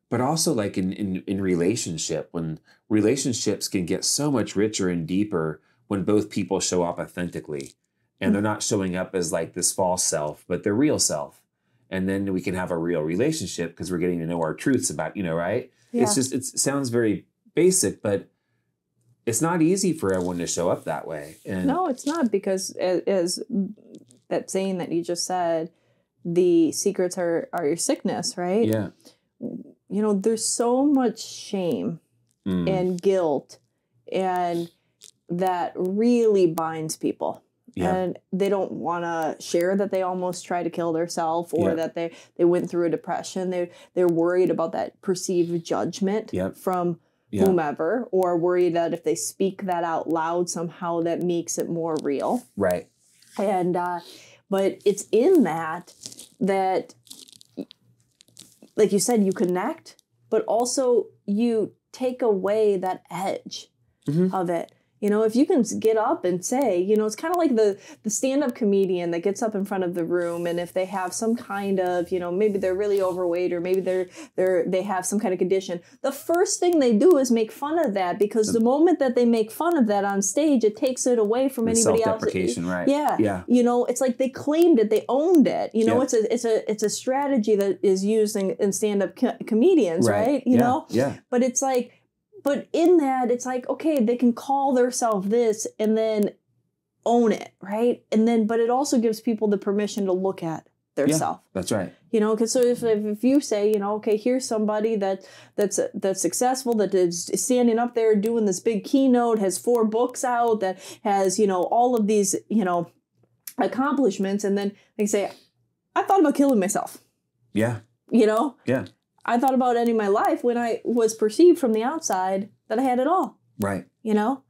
Speaker 2: but also like in in in relationship when relationships can get so much richer and deeper when both people show up authentically and mm-hmm. they're not showing up as like this false self, but their real self. And then we can have a real relationship because we're getting to know our truths about, you know, right? Yeah. It's just it sounds very basic, but it's not easy for everyone to show up that way. And
Speaker 1: No, it's not because as, that saying that you just said, the secrets are are your sickness, right?
Speaker 2: yeah.
Speaker 1: You know, there's so much shame
Speaker 2: Mm.
Speaker 1: and guilt and that really binds people.
Speaker 2: Yeah.
Speaker 1: And they don't want to share that they almost try to kill themselves or
Speaker 2: Yeah.
Speaker 1: that they they went through a depression. They they're worried about that perceived judgment
Speaker 2: Yep.
Speaker 1: from
Speaker 2: yeah.
Speaker 1: whomever or worry that if they speak that out loud somehow that makes it more real
Speaker 2: Right.
Speaker 1: and uh but it's in that that like you said you connect but also you take away that edge
Speaker 2: Mhm.
Speaker 1: of it you know if you can get up and say you know it's kind of like the the stand-up comedian that gets up in front of the room and if they have some kind of you know maybe they're really overweight or maybe they're they're they have some kind of condition the first thing they do is make fun of that because the moment that they make fun of that on stage it takes it away from anybody else
Speaker 2: right?
Speaker 1: yeah
Speaker 2: Yeah.
Speaker 1: you know it's like they claimed it they owned it you know
Speaker 2: Yeah.
Speaker 1: it's a it's a it's a strategy that is used in, in stand-up co- comedians right, you
Speaker 2: yeah.
Speaker 1: know
Speaker 2: Yeah.
Speaker 1: but it's like but in that it's like okay they can call themselves this and then own it right and then but it also gives people the permission to look at their
Speaker 2: Yeah.
Speaker 1: self
Speaker 2: That's right.
Speaker 1: you know because so if, if if you say you know okay here's somebody that that's that's successful that is standing up there doing this big keynote has four books out that has you know all of these you know accomplishments and then they say i thought about killing myself
Speaker 2: Yeah.
Speaker 1: you know
Speaker 2: Yeah.
Speaker 1: I thought about ending my life when i was perceived from the outside that i had it all
Speaker 2: Right.
Speaker 1: you know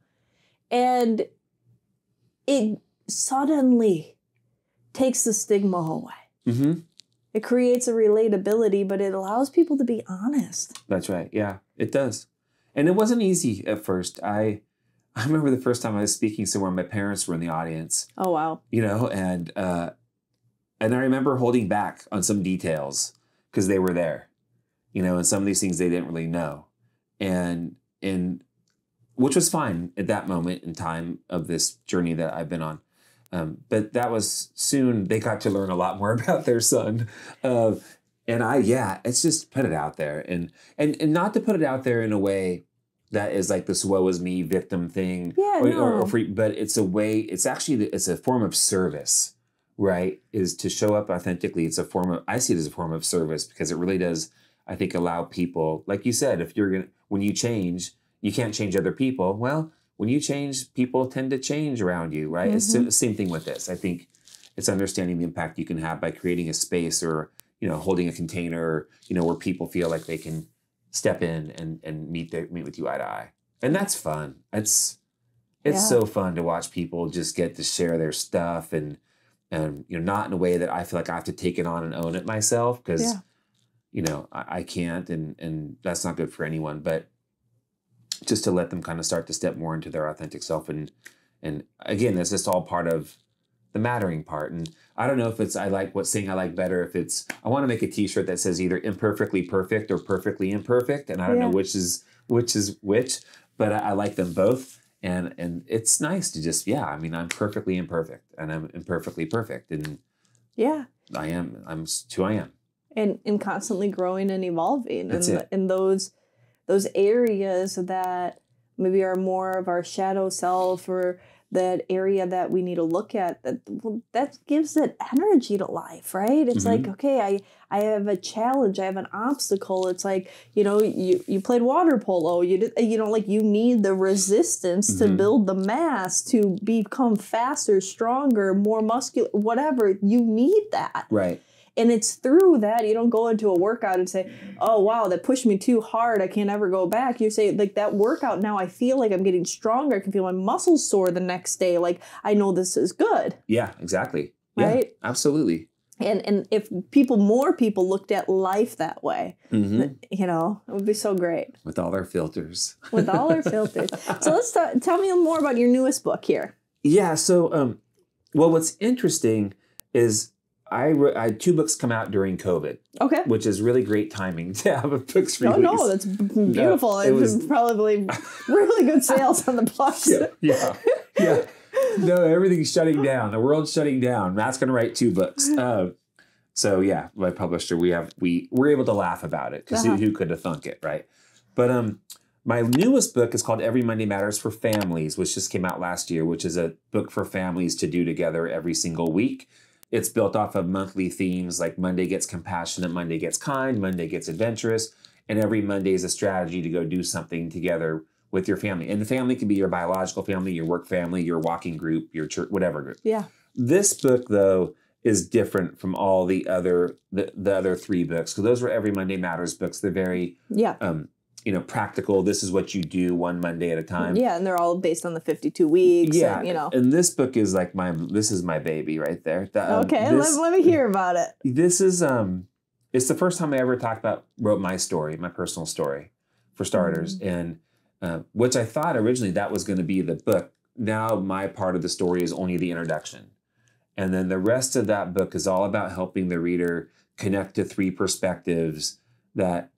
Speaker 1: and it suddenly takes the stigma away
Speaker 2: Mm-hmm.
Speaker 1: it creates a relatability, but it allows people to be honest.
Speaker 2: That's right. Yeah, it does. And it wasn't easy at first. I I remember the first time I was speaking somewhere, my parents were in the audience,
Speaker 1: Oh wow.
Speaker 2: you know, and uh and I remember holding back on some details because they were there, you know, and some of these things they didn't really know. And and which was fine at that moment in time of this journey that I've been on. Um, but that was soon they got to learn a lot more about their son. Uh, and I, yeah, it's just put it out there and, and, and not to put it out there in a way that is like this woe is me victim thing
Speaker 1: Yeah,
Speaker 2: or,
Speaker 1: no.
Speaker 2: or, or free, but it's a way, it's actually, it's a form of service, right? Is to show up authentically. It's a form of, I see it as a form of service because it really does, I think, allow people, like you said, if you're going to, when you change, you can't change other people. Well, when you change, people tend to change around you, right? It's mm-hmm. the same thing with this. I think it's understanding the impact you can have by creating a space or, you know, holding a container, you know, where people feel like they can step in and, and meet their, meet with you eye to eye. And that's fun. It's, it's
Speaker 1: Yeah.
Speaker 2: so fun to watch people just get to share their stuff and, and, you know, not in a way that I feel like I have to take it on and own it myself because,
Speaker 1: Yeah.
Speaker 2: You know, I, I can't and, and that's not good for anyone, but just to let them kind of start to step more into their authentic self and and again that's just all part of the mattering part and i don't know if it's i like what saying i like better if it's i want to make a t-shirt that says either imperfectly perfect or perfectly imperfect and i don't
Speaker 1: Yeah.
Speaker 2: know which is which is which but I, I like them both and and it's nice to just yeah i mean i'm perfectly imperfect and i'm imperfectly perfect and
Speaker 1: Yeah.
Speaker 2: i am i'm who i am
Speaker 1: And and constantly growing and evolving.
Speaker 2: That's
Speaker 1: and
Speaker 2: it.
Speaker 1: in those those areas that maybe are more of our shadow self or that area that we need to look at that well, that gives it energy to life right it's
Speaker 2: Mhm.
Speaker 1: like okay i i have a challenge i have an obstacle it's like you know you you played water polo you did you know like you need the resistance to
Speaker 2: Mhm.
Speaker 1: build the mass to become faster stronger more muscular whatever you need that
Speaker 2: right
Speaker 1: and it's through that you don't go into a workout and say oh wow that pushed me too hard i can't ever go back. You say like that workout now i feel like i'm getting stronger i can feel my muscles sore the next day like i know this is good.
Speaker 2: Yeah exactly. Yeah,
Speaker 1: Right?
Speaker 2: absolutely.
Speaker 1: And and if people more people looked at life that way
Speaker 2: Mhm.
Speaker 1: you know it would be so great.
Speaker 2: With all our filters.
Speaker 1: With all our filters. So let's ta- tell me more about your newest book here.
Speaker 2: Yeah. So, um, well, what's interesting is I, I had two books come out during COVID,
Speaker 1: okay
Speaker 2: which is really great timing to have a books release.
Speaker 1: Oh no, that's beautiful.
Speaker 2: it
Speaker 1: it
Speaker 2: was-
Speaker 1: was probably really good sales on the books.
Speaker 2: yeah, yeah, yeah. No, everything's shutting down. The world's shutting down. Matt's going to write two books. Uh, so yeah, my publisher, we have we we're able to laugh about it because
Speaker 1: Uh-huh.
Speaker 2: who, who could have thunk it, right? But um, My newest book is called Every Monday Matters for Families, which just came out last year, which is a book for families to do together every single week. It's built off of monthly themes like Monday gets compassionate, Monday gets kind, Monday gets adventurous, and every Monday is a strategy to go do something together with your family. And the family can be your biological family, your work family, your walking group, your church, whatever group.
Speaker 1: Yeah.
Speaker 2: This book, though, is different from all the other the, the other three books because those were every Monday Matters books. They're very
Speaker 1: Yeah.
Speaker 2: um, you know practical. This is what you do one Monday at a time.
Speaker 1: Yeah, and they're all based on the 52 weeks.
Speaker 2: Yeah,
Speaker 1: and, you know.
Speaker 2: And this book is like my this is my baby right there. The, um,
Speaker 1: okay,
Speaker 2: this,
Speaker 1: let, let me hear about it.
Speaker 2: this is um it's the first time I ever talked about wrote my story, my personal story, for starters,
Speaker 1: Mm.
Speaker 2: and uh, which I thought originally that was going to be the book. Now my part of the story is only the introduction, and then the rest of that book is all about helping the reader connect to three perspectives that,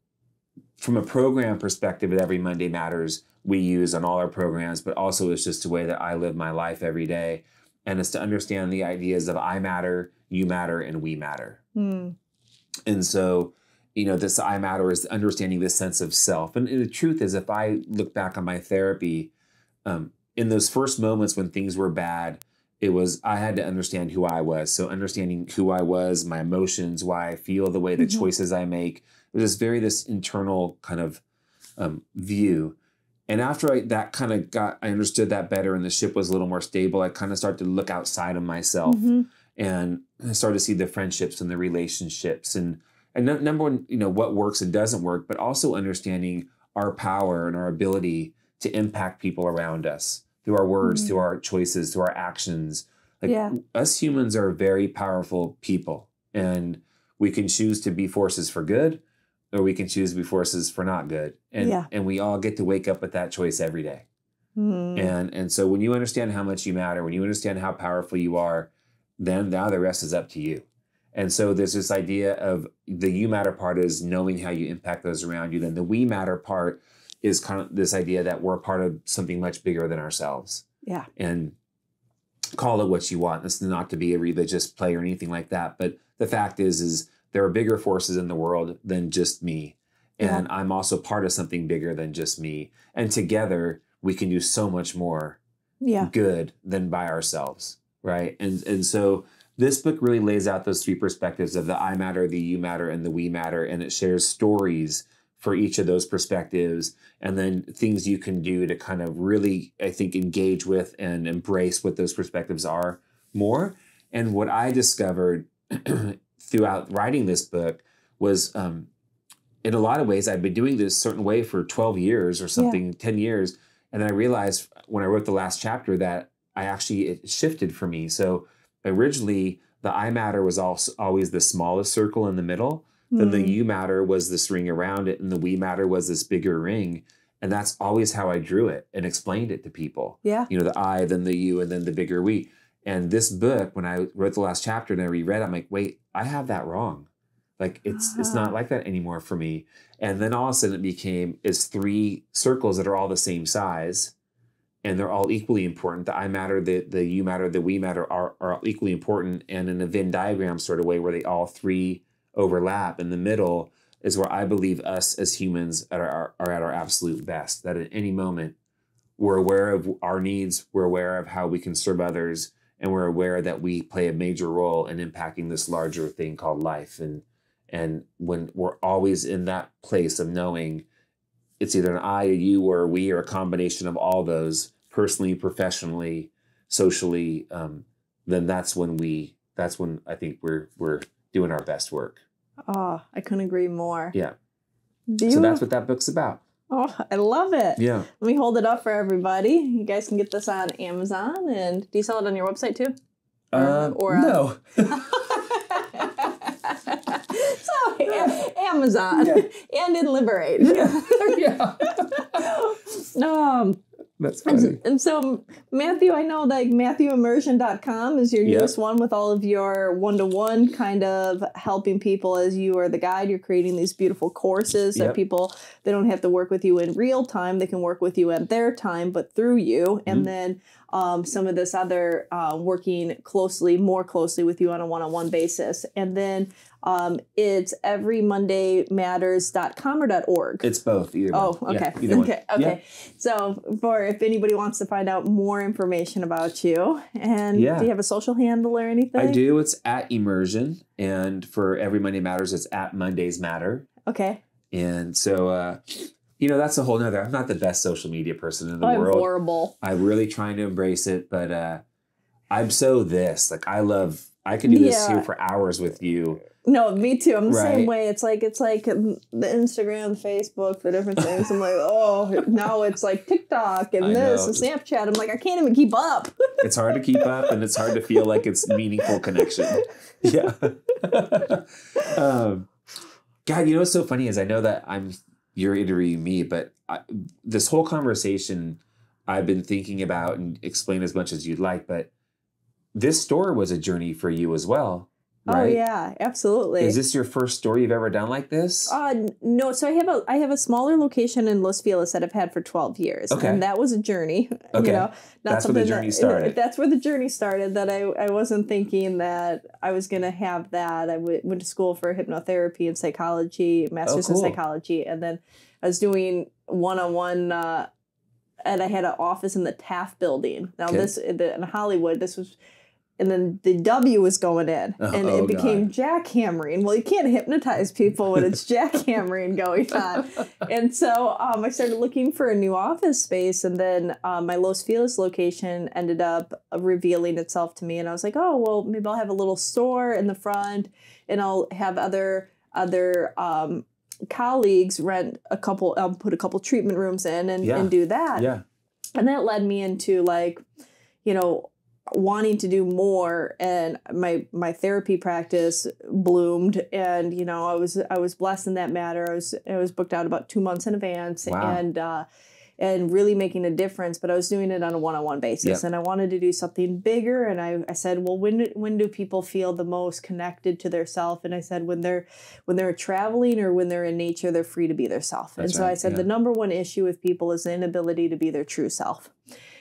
Speaker 2: from a program perspective, at every Monday matters we use on all our programs, but also it's just a way that I live my life every day, and it's to understand the ideas of I matter, you matter, and we matter.
Speaker 1: Hmm.
Speaker 2: And so, you know, this I matter is understanding this sense of self. And the truth is, if I look back on my therapy, um, in those first moments when things were bad, it was I had to understand who I was. So understanding who I was, my emotions, why I feel the way the
Speaker 1: Mhm.
Speaker 2: choices I make. Was very this internal kind of um, view. And after I, that kind of got, I understood that better, and the ship was a little more stable. I kind of started to look outside of myself
Speaker 1: Mhm.
Speaker 2: and I started to see the friendships and the relationships and and num- number one, you know, what works and doesn't work, but also understanding our power and our ability to impact people around us through our words,
Speaker 1: Mhm.
Speaker 2: through our choices, through our actions. Like
Speaker 1: Yeah.
Speaker 2: us humans are very powerful people, and we can choose to be forces for good, or we can choose to be forces for not good. And
Speaker 1: Yeah.
Speaker 2: and we all get to wake up with that choice every day.
Speaker 1: Hmm.
Speaker 2: And and so when you understand how much you matter, when you understand how powerful you are, then now the rest is up to you. And so there's this idea of the you matter part is knowing how you impact those around you. Then the we matter part is kind of this idea that we're part of something much bigger than ourselves.
Speaker 1: Yeah.
Speaker 2: And call it what you want. This is not to be a religious play or anything like that. But the fact is, is there are bigger forces in the world than just me. And I'm also part of something bigger than just me. And together we can do so much more
Speaker 1: Yeah.
Speaker 2: good than by ourselves right and and so this book really lays out those three perspectives of the i matter the you matter and the we matter and it shares stories for each of those perspectives and then things you can do to kind of really i think engage with and embrace what those perspectives are more and what i discovered throughout writing this book was um, in a lot of ways i'd been doing this certain way for 12 years or something 10 years and then I realized when I wrote the last chapter that I actually it shifted for me. So originally the I matter was also always the smallest circle in the middle. Then the
Speaker 1: Hmm.
Speaker 2: you matter was this ring around it, and the we matter was this bigger ring. And that's always how I drew it and explained it to people.
Speaker 1: Yeah.
Speaker 2: You know, the I, then the you, and then the bigger we. And this book, when I wrote the last chapter and I reread, it, I'm like, wait, I have that wrong. Like it's it's
Speaker 1: Ah.
Speaker 2: not like that anymore for me. And then all of a sudden it became is three circles that are all the same size and they're all equally important. The I matter, the the you matter, the we matter are, are all equally important. And in a Venn diagram sort of way where they all three overlap in the middle is where I believe us as humans are, are, are at our absolute best. That at any moment we're aware of our needs, we're aware of how we can serve others, and we're aware that we play a major role in impacting this larger thing called life. And and when we're always in that place of knowing it's either an I, a you, or a we, or a combination of all those, personally, professionally, socially, um, then that's when we that's when I think we're we're doing our best work.
Speaker 1: Oh, I couldn't agree more.
Speaker 2: Yeah. So that's what that book's about.
Speaker 1: Oh, I love it.
Speaker 2: Yeah.
Speaker 1: Let me hold it up for everybody. You guys can get this on Amazon, and do you sell it on your website too? Or-
Speaker 2: Um,
Speaker 1: or, uh,
Speaker 2: no.
Speaker 1: so A- Amazon
Speaker 2: Yeah.
Speaker 1: and in Liberate.
Speaker 2: yeah.
Speaker 1: um,
Speaker 2: That's funny.
Speaker 1: and so Matthew, I know like MatthewEmerzian.com is your
Speaker 2: Yep.
Speaker 1: newest one with all of your one to one kind of helping people as you are the guide. You're creating these beautiful courses that people they don't have to work with you in real time. They can work with you at their time, but through you. And
Speaker 2: Mhm.
Speaker 1: then um, some of this other uh, working closely, more closely with you on a one on one basis. And then um, it's everymondaymatters.com or .org.
Speaker 2: It's both. Either
Speaker 1: Oh,
Speaker 2: one.
Speaker 1: okay.
Speaker 2: Yeah, either one.
Speaker 1: okay. Okay. So, for if anybody wants to find out more information about you, and
Speaker 2: Yeah.
Speaker 1: do you have a social handle or anything?
Speaker 2: I do. It's at emerzian, and for every Monday matters, it's at Mondays matter.
Speaker 1: Okay.
Speaker 2: And so, uh, you know, that's a whole nother. I'm not the best social media person in the
Speaker 1: I'm
Speaker 2: world.
Speaker 1: horrible.
Speaker 2: I'm really trying to embrace it, but uh, I'm so this. Like, I love. I could do this
Speaker 1: Yeah.
Speaker 2: here for hours with you.
Speaker 1: No, me too. I'm the
Speaker 2: Right.
Speaker 1: same way. It's like it's like um, the Instagram, Facebook, the different things. I'm like, oh, now it's like TikTok and
Speaker 2: I
Speaker 1: this
Speaker 2: know.
Speaker 1: and Snapchat. I'm like, I can't even keep up.
Speaker 2: It's hard to keep up, and it's hard to feel like it's meaningful connection. Yeah. um, God, you know what's so funny is I know that I'm you're interviewing me, but I, this whole conversation I've been thinking about and explain as much as you'd like, but this store was a journey for you as well, right?
Speaker 1: Oh yeah, absolutely.
Speaker 2: Is this your first store you've ever done like this?
Speaker 1: Uh, no, so I have a I have a smaller location in Los Feliz that I've had for twelve years,
Speaker 2: Okay.
Speaker 1: and that was a journey.
Speaker 2: Okay.
Speaker 1: You know, not
Speaker 2: That's where the journey
Speaker 1: that,
Speaker 2: started.
Speaker 1: That's where the journey started. That I I wasn't thinking that I was gonna have that. I w- went to school for hypnotherapy and psychology, master's
Speaker 2: Oh, cool.
Speaker 1: in psychology, and then I was doing one on one. And I had an office in the Taft building. Now
Speaker 2: Okay.
Speaker 1: this in the- in Hollywood. This was and then the W was going in, and
Speaker 2: oh,
Speaker 1: it became jackhammering. Well, you can't hypnotize people when it's jackhammering going on. And so um, I started looking for a new office space, and then um, my Los Feliz location ended up revealing itself to me, and I was like, oh well, maybe I'll have a little store in the front, and I'll have other other um, colleagues rent a couple, um, put a couple treatment rooms in, and,
Speaker 2: Yeah.
Speaker 1: and do that
Speaker 2: yeah.
Speaker 1: and that led me into like you know wanting to do more and my my therapy practice bloomed and you know i was i was blessed in that matter i was i was booked out about two months in advance
Speaker 2: Wow.
Speaker 1: and uh and really making a difference but i was doing it on a one-on-one basis
Speaker 2: Yep.
Speaker 1: and i wanted to do something bigger and i, I said well when do, when do people feel the most connected to their self and i said when they're when they're traveling or when they're in nature they're free to be their self and
Speaker 2: That's
Speaker 1: so i said
Speaker 2: yeah.
Speaker 1: the number one issue with people is the inability to be their true self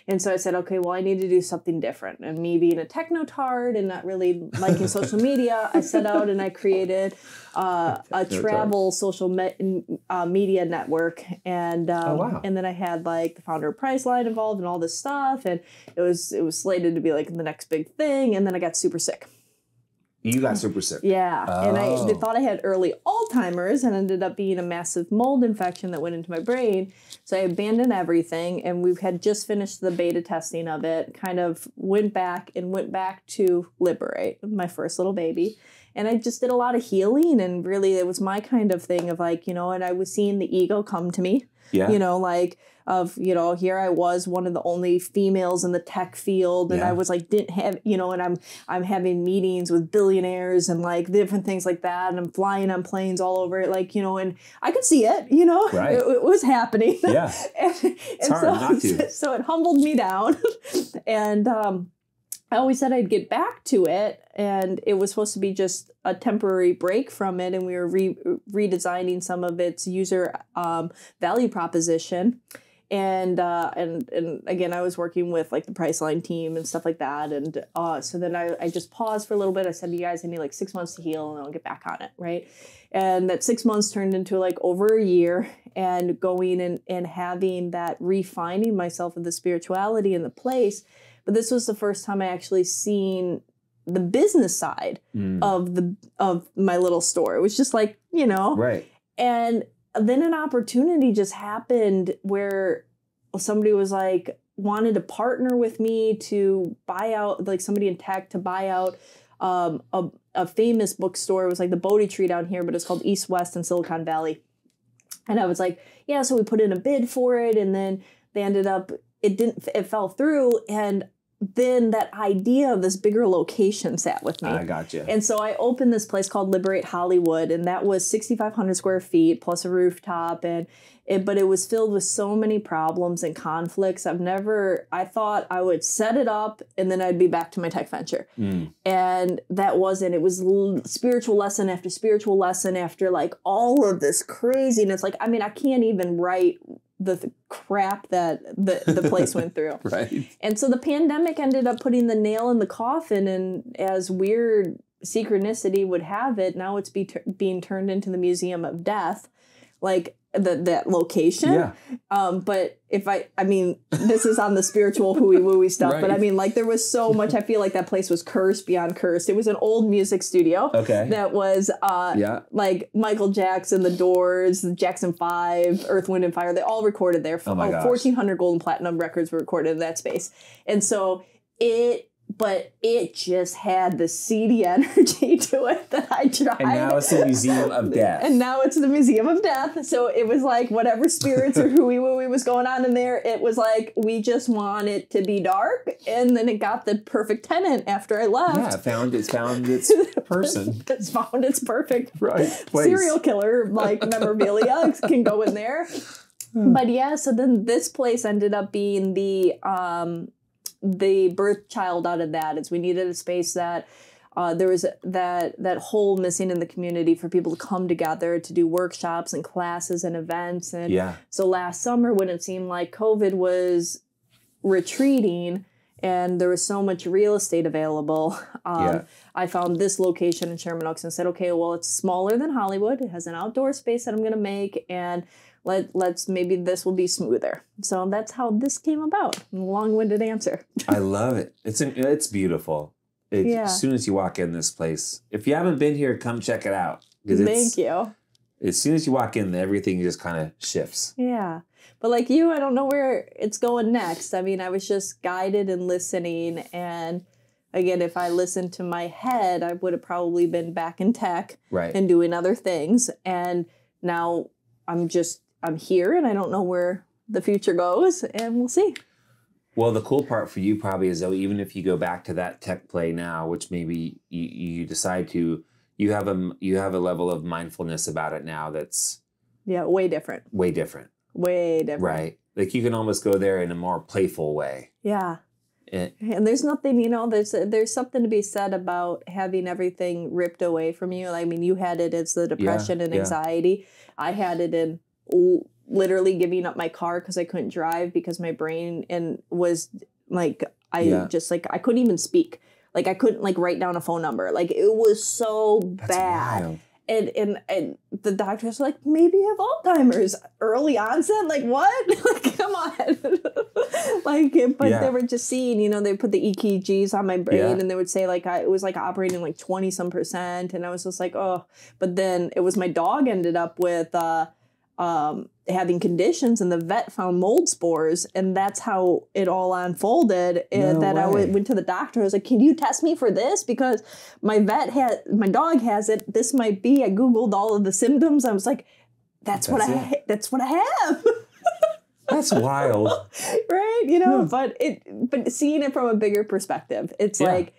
Speaker 1: and so I said, okay, well, I need to do something different. And me being a techno tard and not really liking social media, I set out and I created uh, a travel social me- uh, media network. And um,
Speaker 2: Oh, wow.
Speaker 1: and then I had like the founder of Priceline involved and all this stuff. And it was it was slated to be like the next big thing. And then I got super sick.
Speaker 2: You got super sick.
Speaker 1: Yeah, and I they
Speaker 2: Oh.
Speaker 1: thought I had early Alzheimer's, and ended up being a massive mold infection that went into my brain. So I abandoned everything, and we had just finished the beta testing of it. Kind of went back and went back to liberate my first little baby, and I just did a lot of healing, and really it was my kind of thing of like you know, and I was seeing the ego come to me
Speaker 2: Yeah.
Speaker 1: you know like of you know here i was one of the only females in the tech field and
Speaker 2: Yeah.
Speaker 1: i was like didn't have you know and i'm i'm having meetings with billionaires and like different things like that and i'm flying on planes all over it like you know and i could see it you know
Speaker 2: Right.
Speaker 1: it, it was happening
Speaker 2: Yeah.
Speaker 1: and, and
Speaker 2: hard
Speaker 1: so,
Speaker 2: not to.
Speaker 1: so it humbled me down and um I always said I'd get back to it, and it was supposed to be just a temporary break from it, and we were re- redesigning some of its user um, value proposition, and uh, and and again, I was working with like the Priceline team and stuff like that, and uh, so then I, I just paused for a little bit. I said, to "You guys, I need like six months to heal, and I'll get back on it." Right, and that six months turned into like over a year, and going and and having that refining myself of the spirituality and the place but this was the first time I actually seen the business side
Speaker 2: Mm.
Speaker 1: of the of my little store. It was just like, you know,
Speaker 2: Right.
Speaker 1: and then an opportunity just happened where somebody was like wanted to partner with me to buy out like somebody in tech to buy out um, a, a famous bookstore. It was like the Bodhi Tree down here, but it's called East West in Silicon Valley. And I was like, yeah, so we put in a bid for it and then they ended up it didn't it fell through and then that idea of this bigger location sat with me.
Speaker 2: I got you.
Speaker 1: And so I opened this place called Liberate Hollywood, and that was 6,500 square feet plus a rooftop. And it, but it was filled with so many problems and conflicts. I've never, I thought I would set it up and then I'd be back to my tech venture.
Speaker 2: Mm.
Speaker 1: And that wasn't, it was l- spiritual lesson after spiritual lesson after like all of this craziness. Like, I mean, I can't even write the th- crap that the, the place went through.
Speaker 2: Right.
Speaker 1: And so the pandemic ended up putting the nail in the coffin, and as weird synchronicity would have it, now it's be being turned into the Museum of Death, like the, that location.
Speaker 2: Yeah.
Speaker 1: Um, but if I, I mean, this is on the spiritual hooey wooey stuff, but I mean, like there was so much. I feel like that place was cursed beyond cursed. It was an old music studio
Speaker 2: Okay.
Speaker 1: that was uh,
Speaker 2: yeah.
Speaker 1: like Michael Jackson, The Doors, Jackson Five, Earth, Wind, and Fire. They all recorded there.
Speaker 2: Oh my gosh.
Speaker 1: 1,400 gold and platinum records were recorded in that space. And so it, but it just had the seedy energy to it that I tried.
Speaker 2: And now it's the Museum of Death.
Speaker 1: And now it's the Museum of Death. So it was like whatever spirits or hooey wooey was going on in there, it was like we just want it to be dark. And then it got the perfect tenant after I left.
Speaker 2: yeah, found it's found its person.
Speaker 1: It's found its perfect
Speaker 2: Right. Place.
Speaker 1: serial killer like memorabilia can go in there. But yeah, so then this place ended up being the um the birth child out of that is we needed a space that uh, there was that that hole missing in the community for people to come together to do workshops and classes and events and
Speaker 2: Yeah.
Speaker 1: so last summer, when it seemed like COVID was retreating and there was so much real estate available, um,
Speaker 2: Yeah.
Speaker 1: I found this location in Sherman Oaks and said, okay, well, it's smaller than Hollywood. It has an outdoor space that I'm going to make, and let let's maybe this will be smoother. So that's how this came about. Long-winded answer.
Speaker 2: I love it. It's an, it's beautiful. It,
Speaker 1: Yeah.
Speaker 2: As soon as you walk in this place, if you haven't been here, come check it out.
Speaker 1: Thank you.
Speaker 2: As soon as you walk in, everything just kind of shifts.
Speaker 1: Yeah. But like you, I don't know where it's going next. I mean, I was just guided and listening. And again, if I listened to my head, I would have probably been back in tech
Speaker 2: Right.
Speaker 1: and doing other things. And now I'm just, I'm here and I don't know where the future goes. And we'll see.
Speaker 2: Well, the cool part for you probably is though, even if you go back to that tech play now, which maybe you, you decide to, you have a you have a level of mindfulness about it now that's
Speaker 1: Yeah, way different.
Speaker 2: way different,
Speaker 1: Way different.
Speaker 2: right? Like you can almost go there in a more playful way.
Speaker 1: Yeah.
Speaker 2: Eh,
Speaker 1: And there's nothing, you know, there's there's something to be said about having everything ripped away from you. I mean, you had it as the depression and
Speaker 2: yeah.
Speaker 1: anxiety. I had it in l- literally giving up my car because I couldn't drive because my brain and was like I
Speaker 2: Yeah.
Speaker 1: just like I couldn't even speak. Like I couldn't like write down a phone number. Like it was so
Speaker 2: That's
Speaker 1: bad.
Speaker 2: wild.
Speaker 1: And, and and the doctors were like, maybe you have Alzheimer's early onset. Like what? like come on. like, but
Speaker 2: Yeah.
Speaker 1: they were just seeing, you know, they put the EKGs on my brain,
Speaker 2: Yeah.
Speaker 1: and they would say like I it was like operating like twenty some percent, and I was just like, oh. But then it was my dog ended up with uh, um, having conditions, and the vet found mold spores, and that's how it all unfolded. And
Speaker 2: No
Speaker 1: that I
Speaker 2: way.
Speaker 1: went, to the doctor. I was like, can you test me for this because my vet had my dog has it. This might be. I googled all of the symptoms. I was like, that's, what
Speaker 2: That's
Speaker 1: I ha- that's what I have.
Speaker 2: That's wild.
Speaker 1: right you know
Speaker 2: Yeah.
Speaker 1: but it but seeing it from a bigger perspective it's
Speaker 2: Yeah.
Speaker 1: like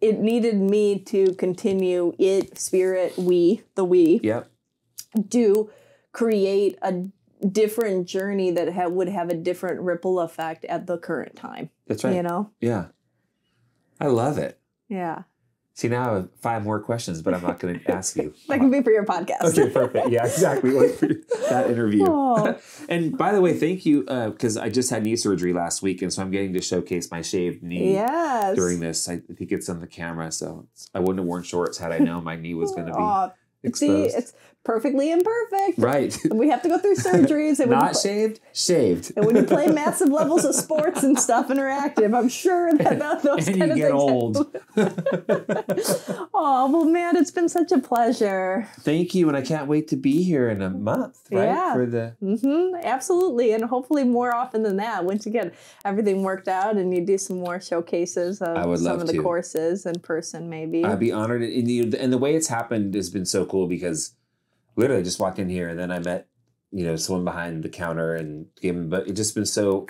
Speaker 1: it needed me to continue it spirit we the we
Speaker 2: Yep.
Speaker 1: do create a different journey that ha- would have a different ripple effect at the current time
Speaker 2: That's right.
Speaker 1: you know
Speaker 2: Yeah. I love it.
Speaker 1: yeah
Speaker 2: See, now I have five more questions, but I'm not going to ask you.
Speaker 1: that can be for your podcast
Speaker 2: Okay, perfect. Yeah, exactly. Like for that interview.
Speaker 1: Oh.
Speaker 2: and by the way, thank you uh, because I just had knee surgery last week, and so I'm getting to showcase my shaved knee
Speaker 1: yes
Speaker 2: during this. I think it's on the camera, so it's- I wouldn't have worn shorts had I known my knee was going to be exposed.
Speaker 1: see it's perfectly imperfect
Speaker 2: right.
Speaker 1: we have to go through surgeries and
Speaker 2: Not
Speaker 1: pl-
Speaker 2: shaved, shaved.
Speaker 1: And when you play massive levels of sports and stuff interactive, I'm sure that, that those
Speaker 2: And
Speaker 1: kind
Speaker 2: you get old.
Speaker 1: oh well, man, it's been such a pleasure.
Speaker 2: Thank you, and I can't wait to be here in a month, right?
Speaker 1: Yeah.
Speaker 2: For the
Speaker 1: hmm absolutely, and hopefully more often than that. Once you get everything worked out, and you do some more showcases of
Speaker 2: I would
Speaker 1: some
Speaker 2: love
Speaker 1: of the
Speaker 2: to.
Speaker 1: courses in person, maybe.
Speaker 2: I'd be honored. And, you, and the way it's happened has been so cool because literally just walked in here and then I met, you know, someone behind the counter and gave him, but it's just been so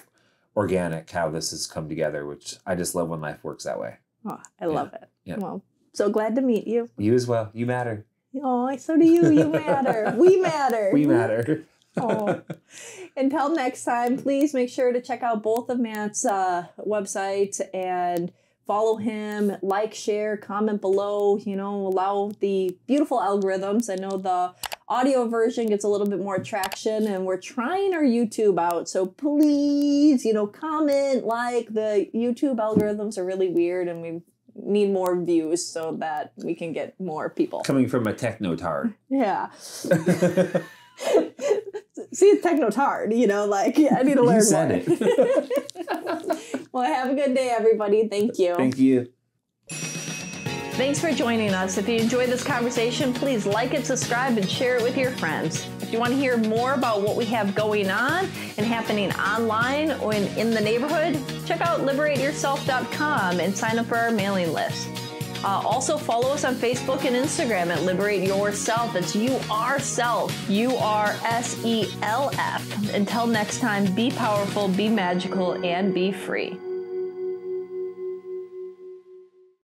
Speaker 2: organic how this has come together, which I just love when life works that way.
Speaker 1: Oh, I love it.
Speaker 2: Yeah.
Speaker 1: Well, so glad to meet you.
Speaker 2: You as well. You matter.
Speaker 1: Oh, so do you. You matter. we matter.
Speaker 2: We matter.
Speaker 1: Oh. Until next time, please make sure to check out both of Matt's uh, websites and follow him, like, share, comment below, you know, allow the beautiful algorithms. I know the audio version gets a little bit more traction and we're trying our YouTube out. So please, you know, comment, like the YouTube algorithms are really weird and we need more views so that we can get more people.
Speaker 2: Coming from a technotard.
Speaker 1: Yeah. See, it's techno tard. you know, like I need to learn
Speaker 2: you said
Speaker 1: more.
Speaker 2: it.
Speaker 1: well, have a good day, everybody. Thank you.
Speaker 2: Thank you.
Speaker 1: Thanks for joining us. If you enjoyed this conversation, please like it, subscribe, and share it with your friends. If you want to hear more about what we have going on and happening online or in, in the neighborhood, check out liberateyourself.com and sign up for our mailing list. Uh, also, follow us on Facebook and Instagram at Liberate Yourself. It's You Are Self, U R S E L F. Until next time, be powerful, be magical, and be free.